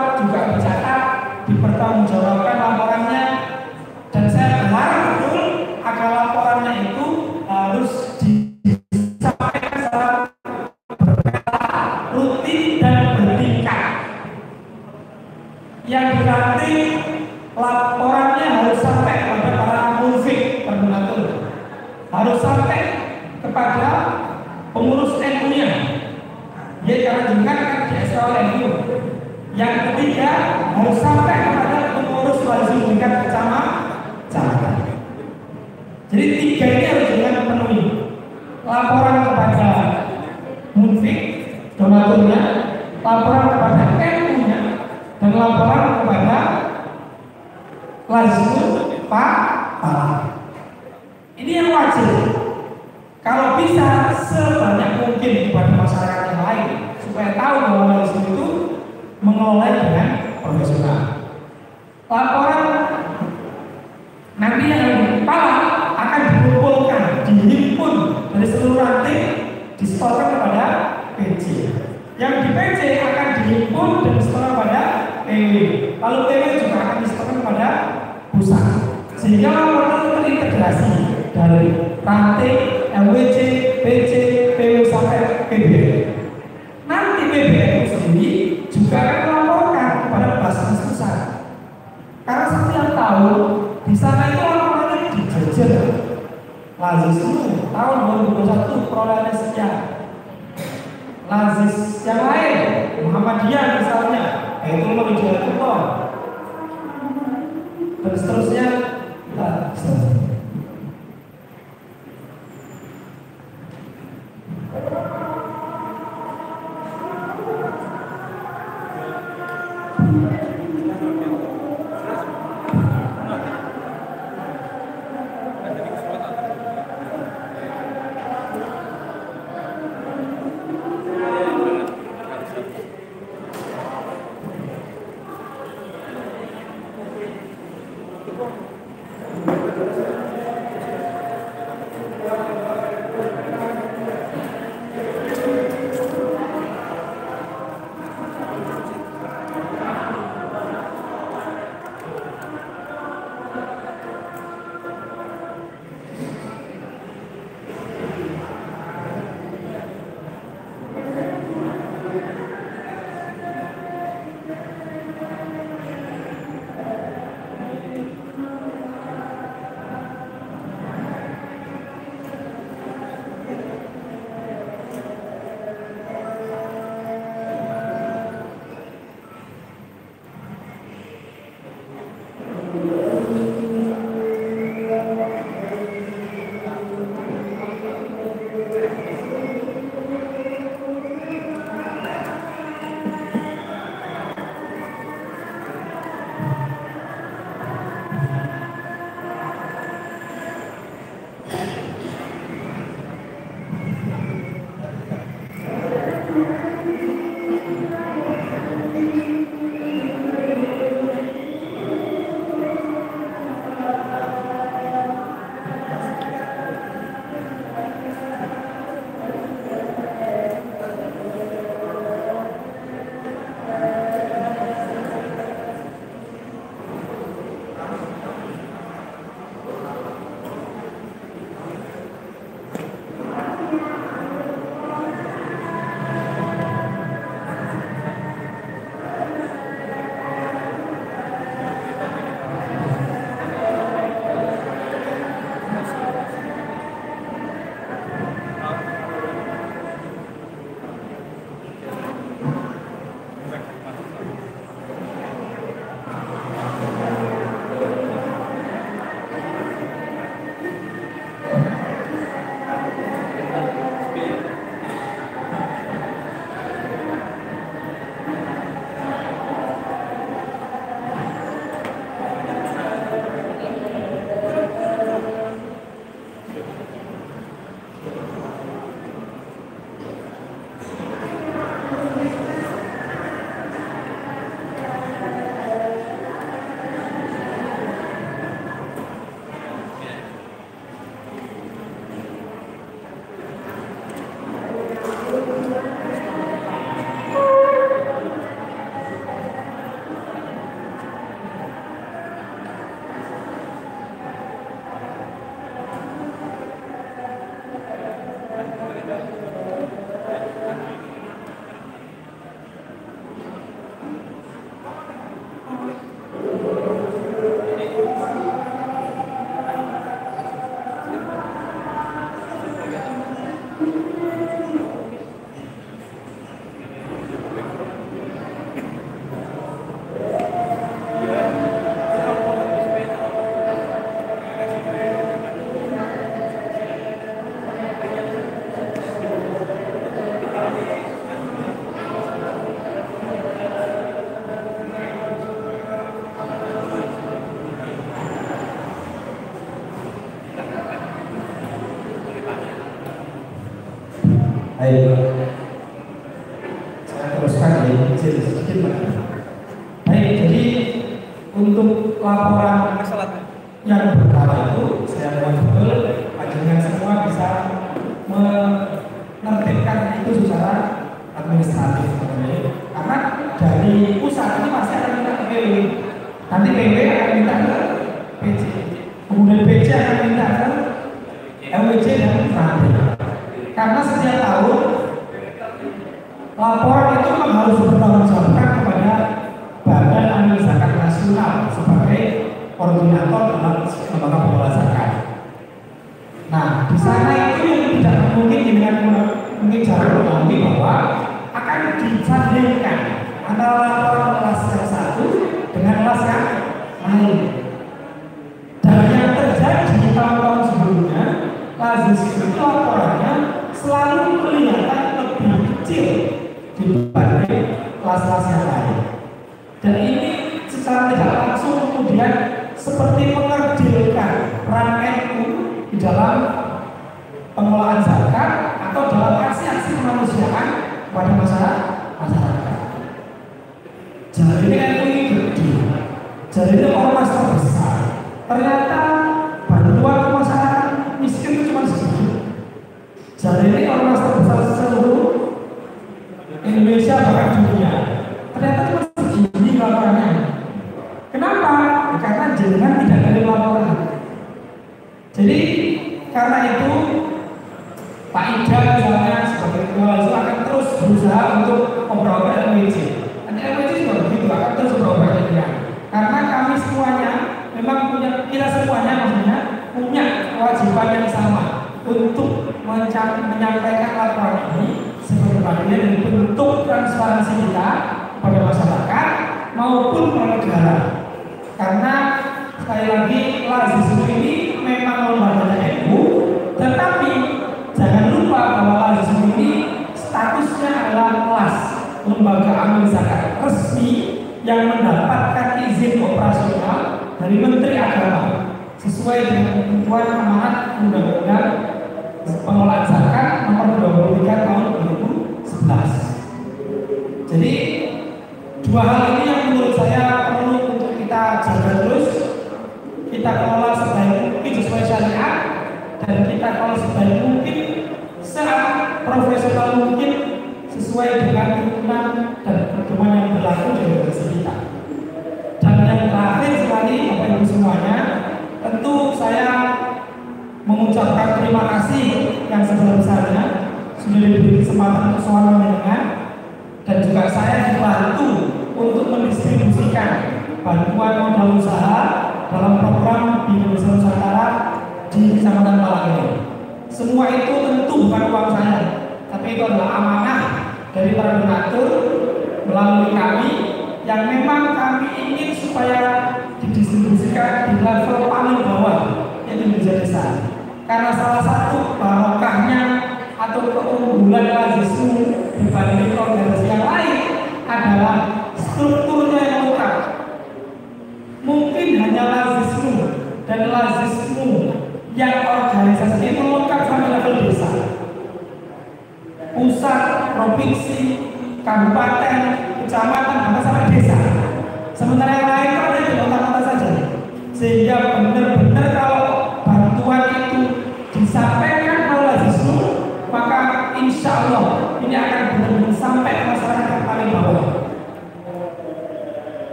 S11: sedikit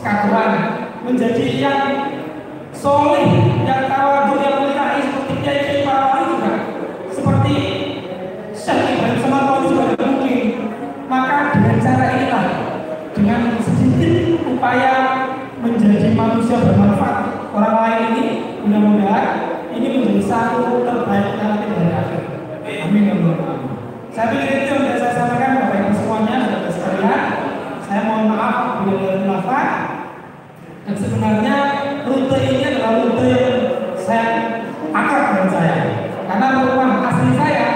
S11: sekatuan menjadi yang soleh yang tawadhu yang menyerahi seperti Kiai Kiai para wali juga seperti Syekh Ibrahim Samarkand juga mungkin. Maka dengan cara inilah dengan sedikit upaya menjadi manusia bermanfaat orang lain ini mudah-mudahan ini menjadi satu terbaik dari akhir amin ya Allah. Saya pikir itu yang bisa saya sampaikan kepada ibu semuanya saudara sekalian saya mohon maaf bila ada khilafah dan sebenarnya rute ini adalah rute yang saya akrab dengan saya. Karena rumah asli saya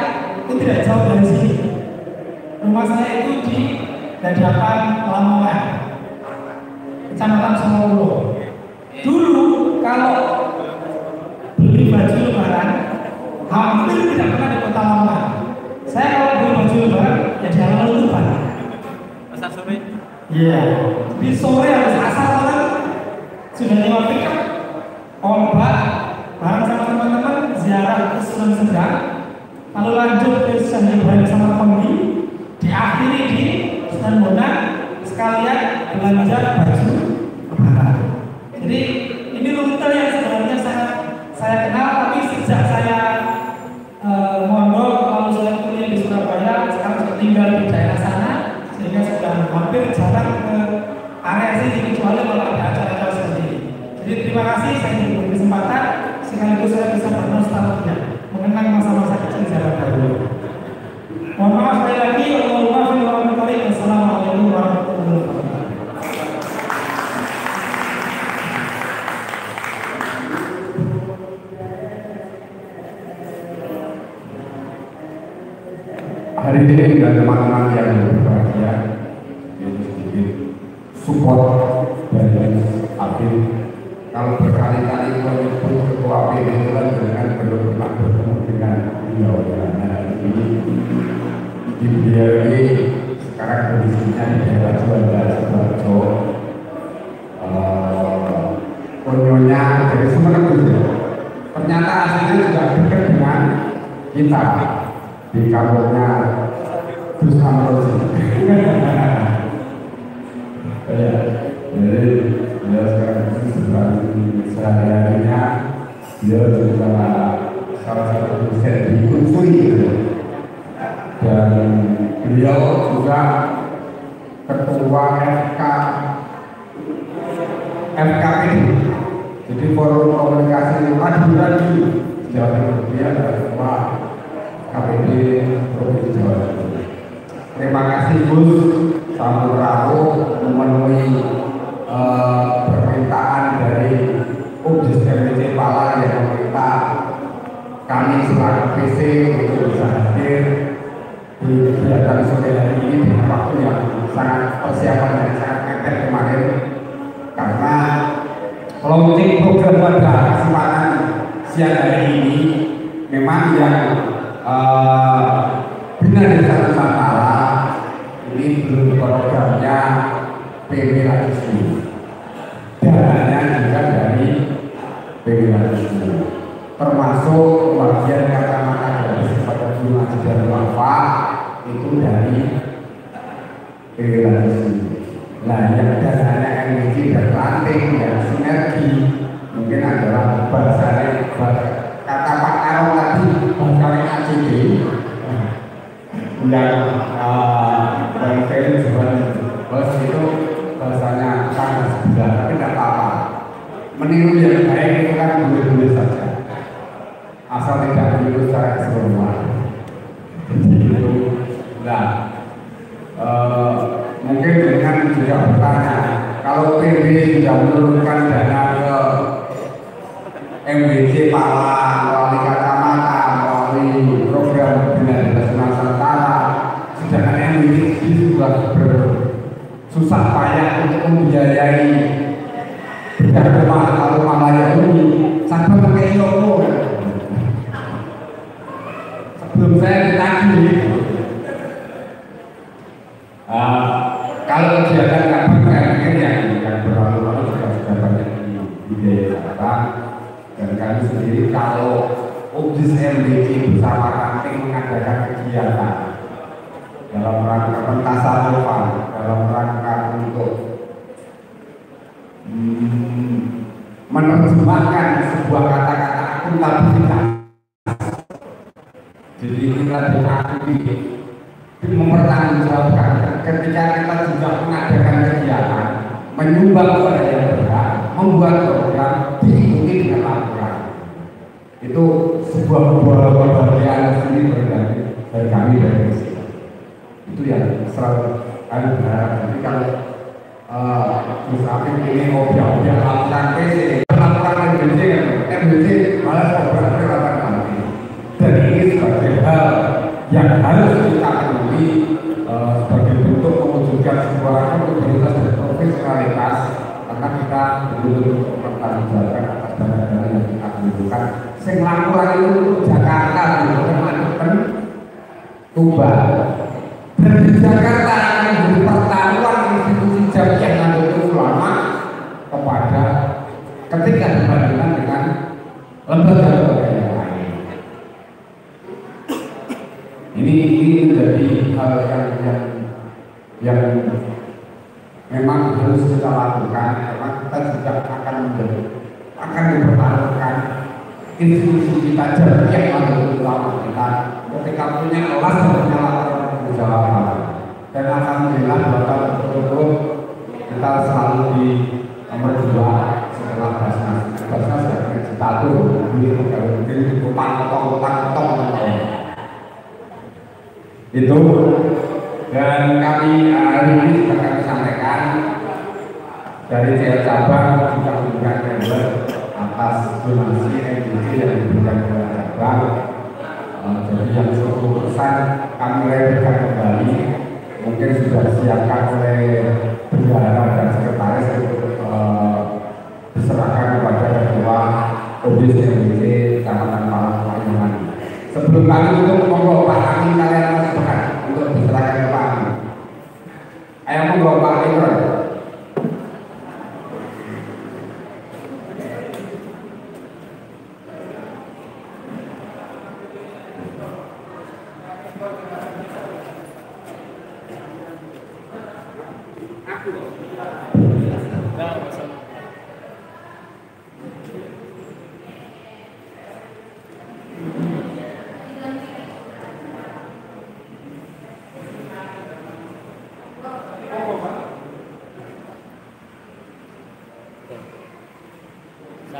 S11: itu tidak jauh dari sini. Rumah saya itu di Dadakan Lamongan Kecamatan Songolo dulu kalau beli baju lebaran hampir tidak pernah di kota Lamongan. Saya kalau beli baju lebaran ya di halaman
S12: Pasar sore.
S11: Iya. Di sore harus asal sudah lewat pickup, ombak, bareng sama teman-teman ziarah ke Sunan Sedang, lalu lanjut ke Sunan Ibrahim sama Penggi, diakhiri di Sunan Bonang, sekalian belanja baju lebaran. Jadi terima kasih saya diberi kesempatan sekaligus saya bisa bernostalgia mengenang masa-masa kecil zaman dahulu. Mohon maaf sekali lagi, Allahumma warahmatullahi wabarakatuh. warahmatullahi wabarakatuh.
S9: hari ini dan teman-teman yang mungkin adalah bahasanya kata Pak Karong tadi bahasanya ACD yang Bang Ferry juga bos itu bahasanya sangat sebelah tapi tidak apa-apa. Meniru yang baik itu kan boleh-boleh saja. Asal tidak meniru secara keseluruhan. Itu nah uh, mungkin dengan juga bertanya kalau PB sudah menurunkan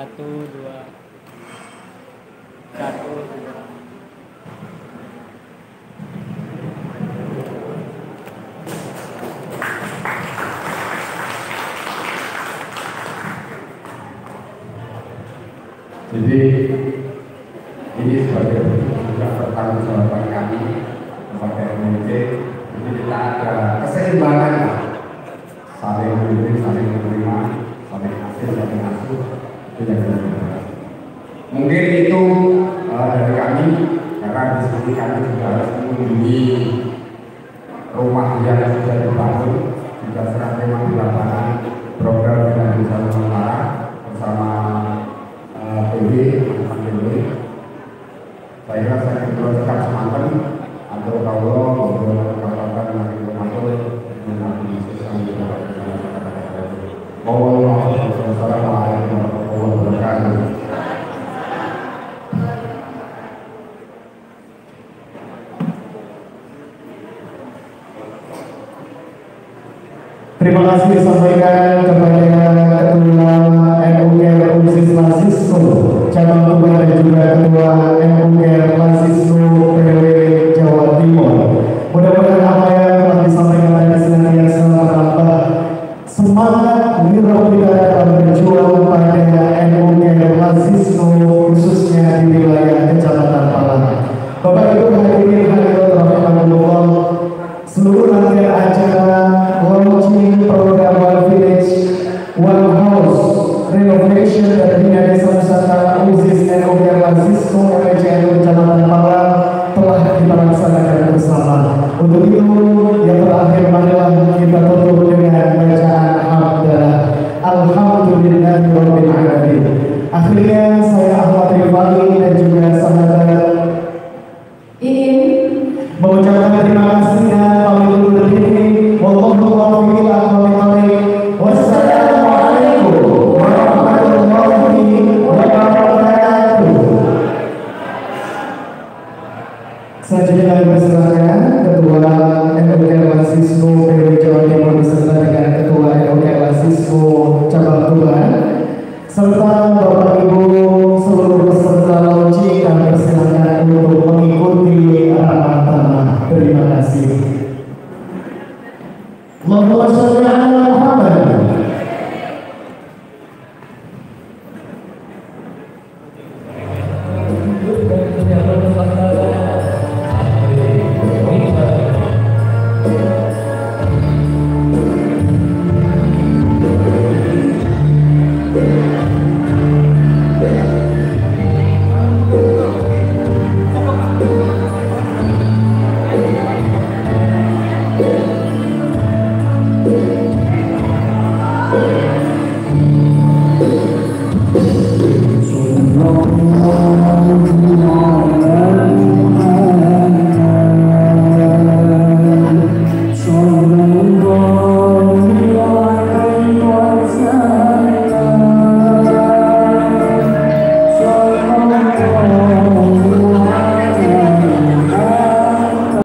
S2: satu
S9: dua. Satu dua.
S2: Jadi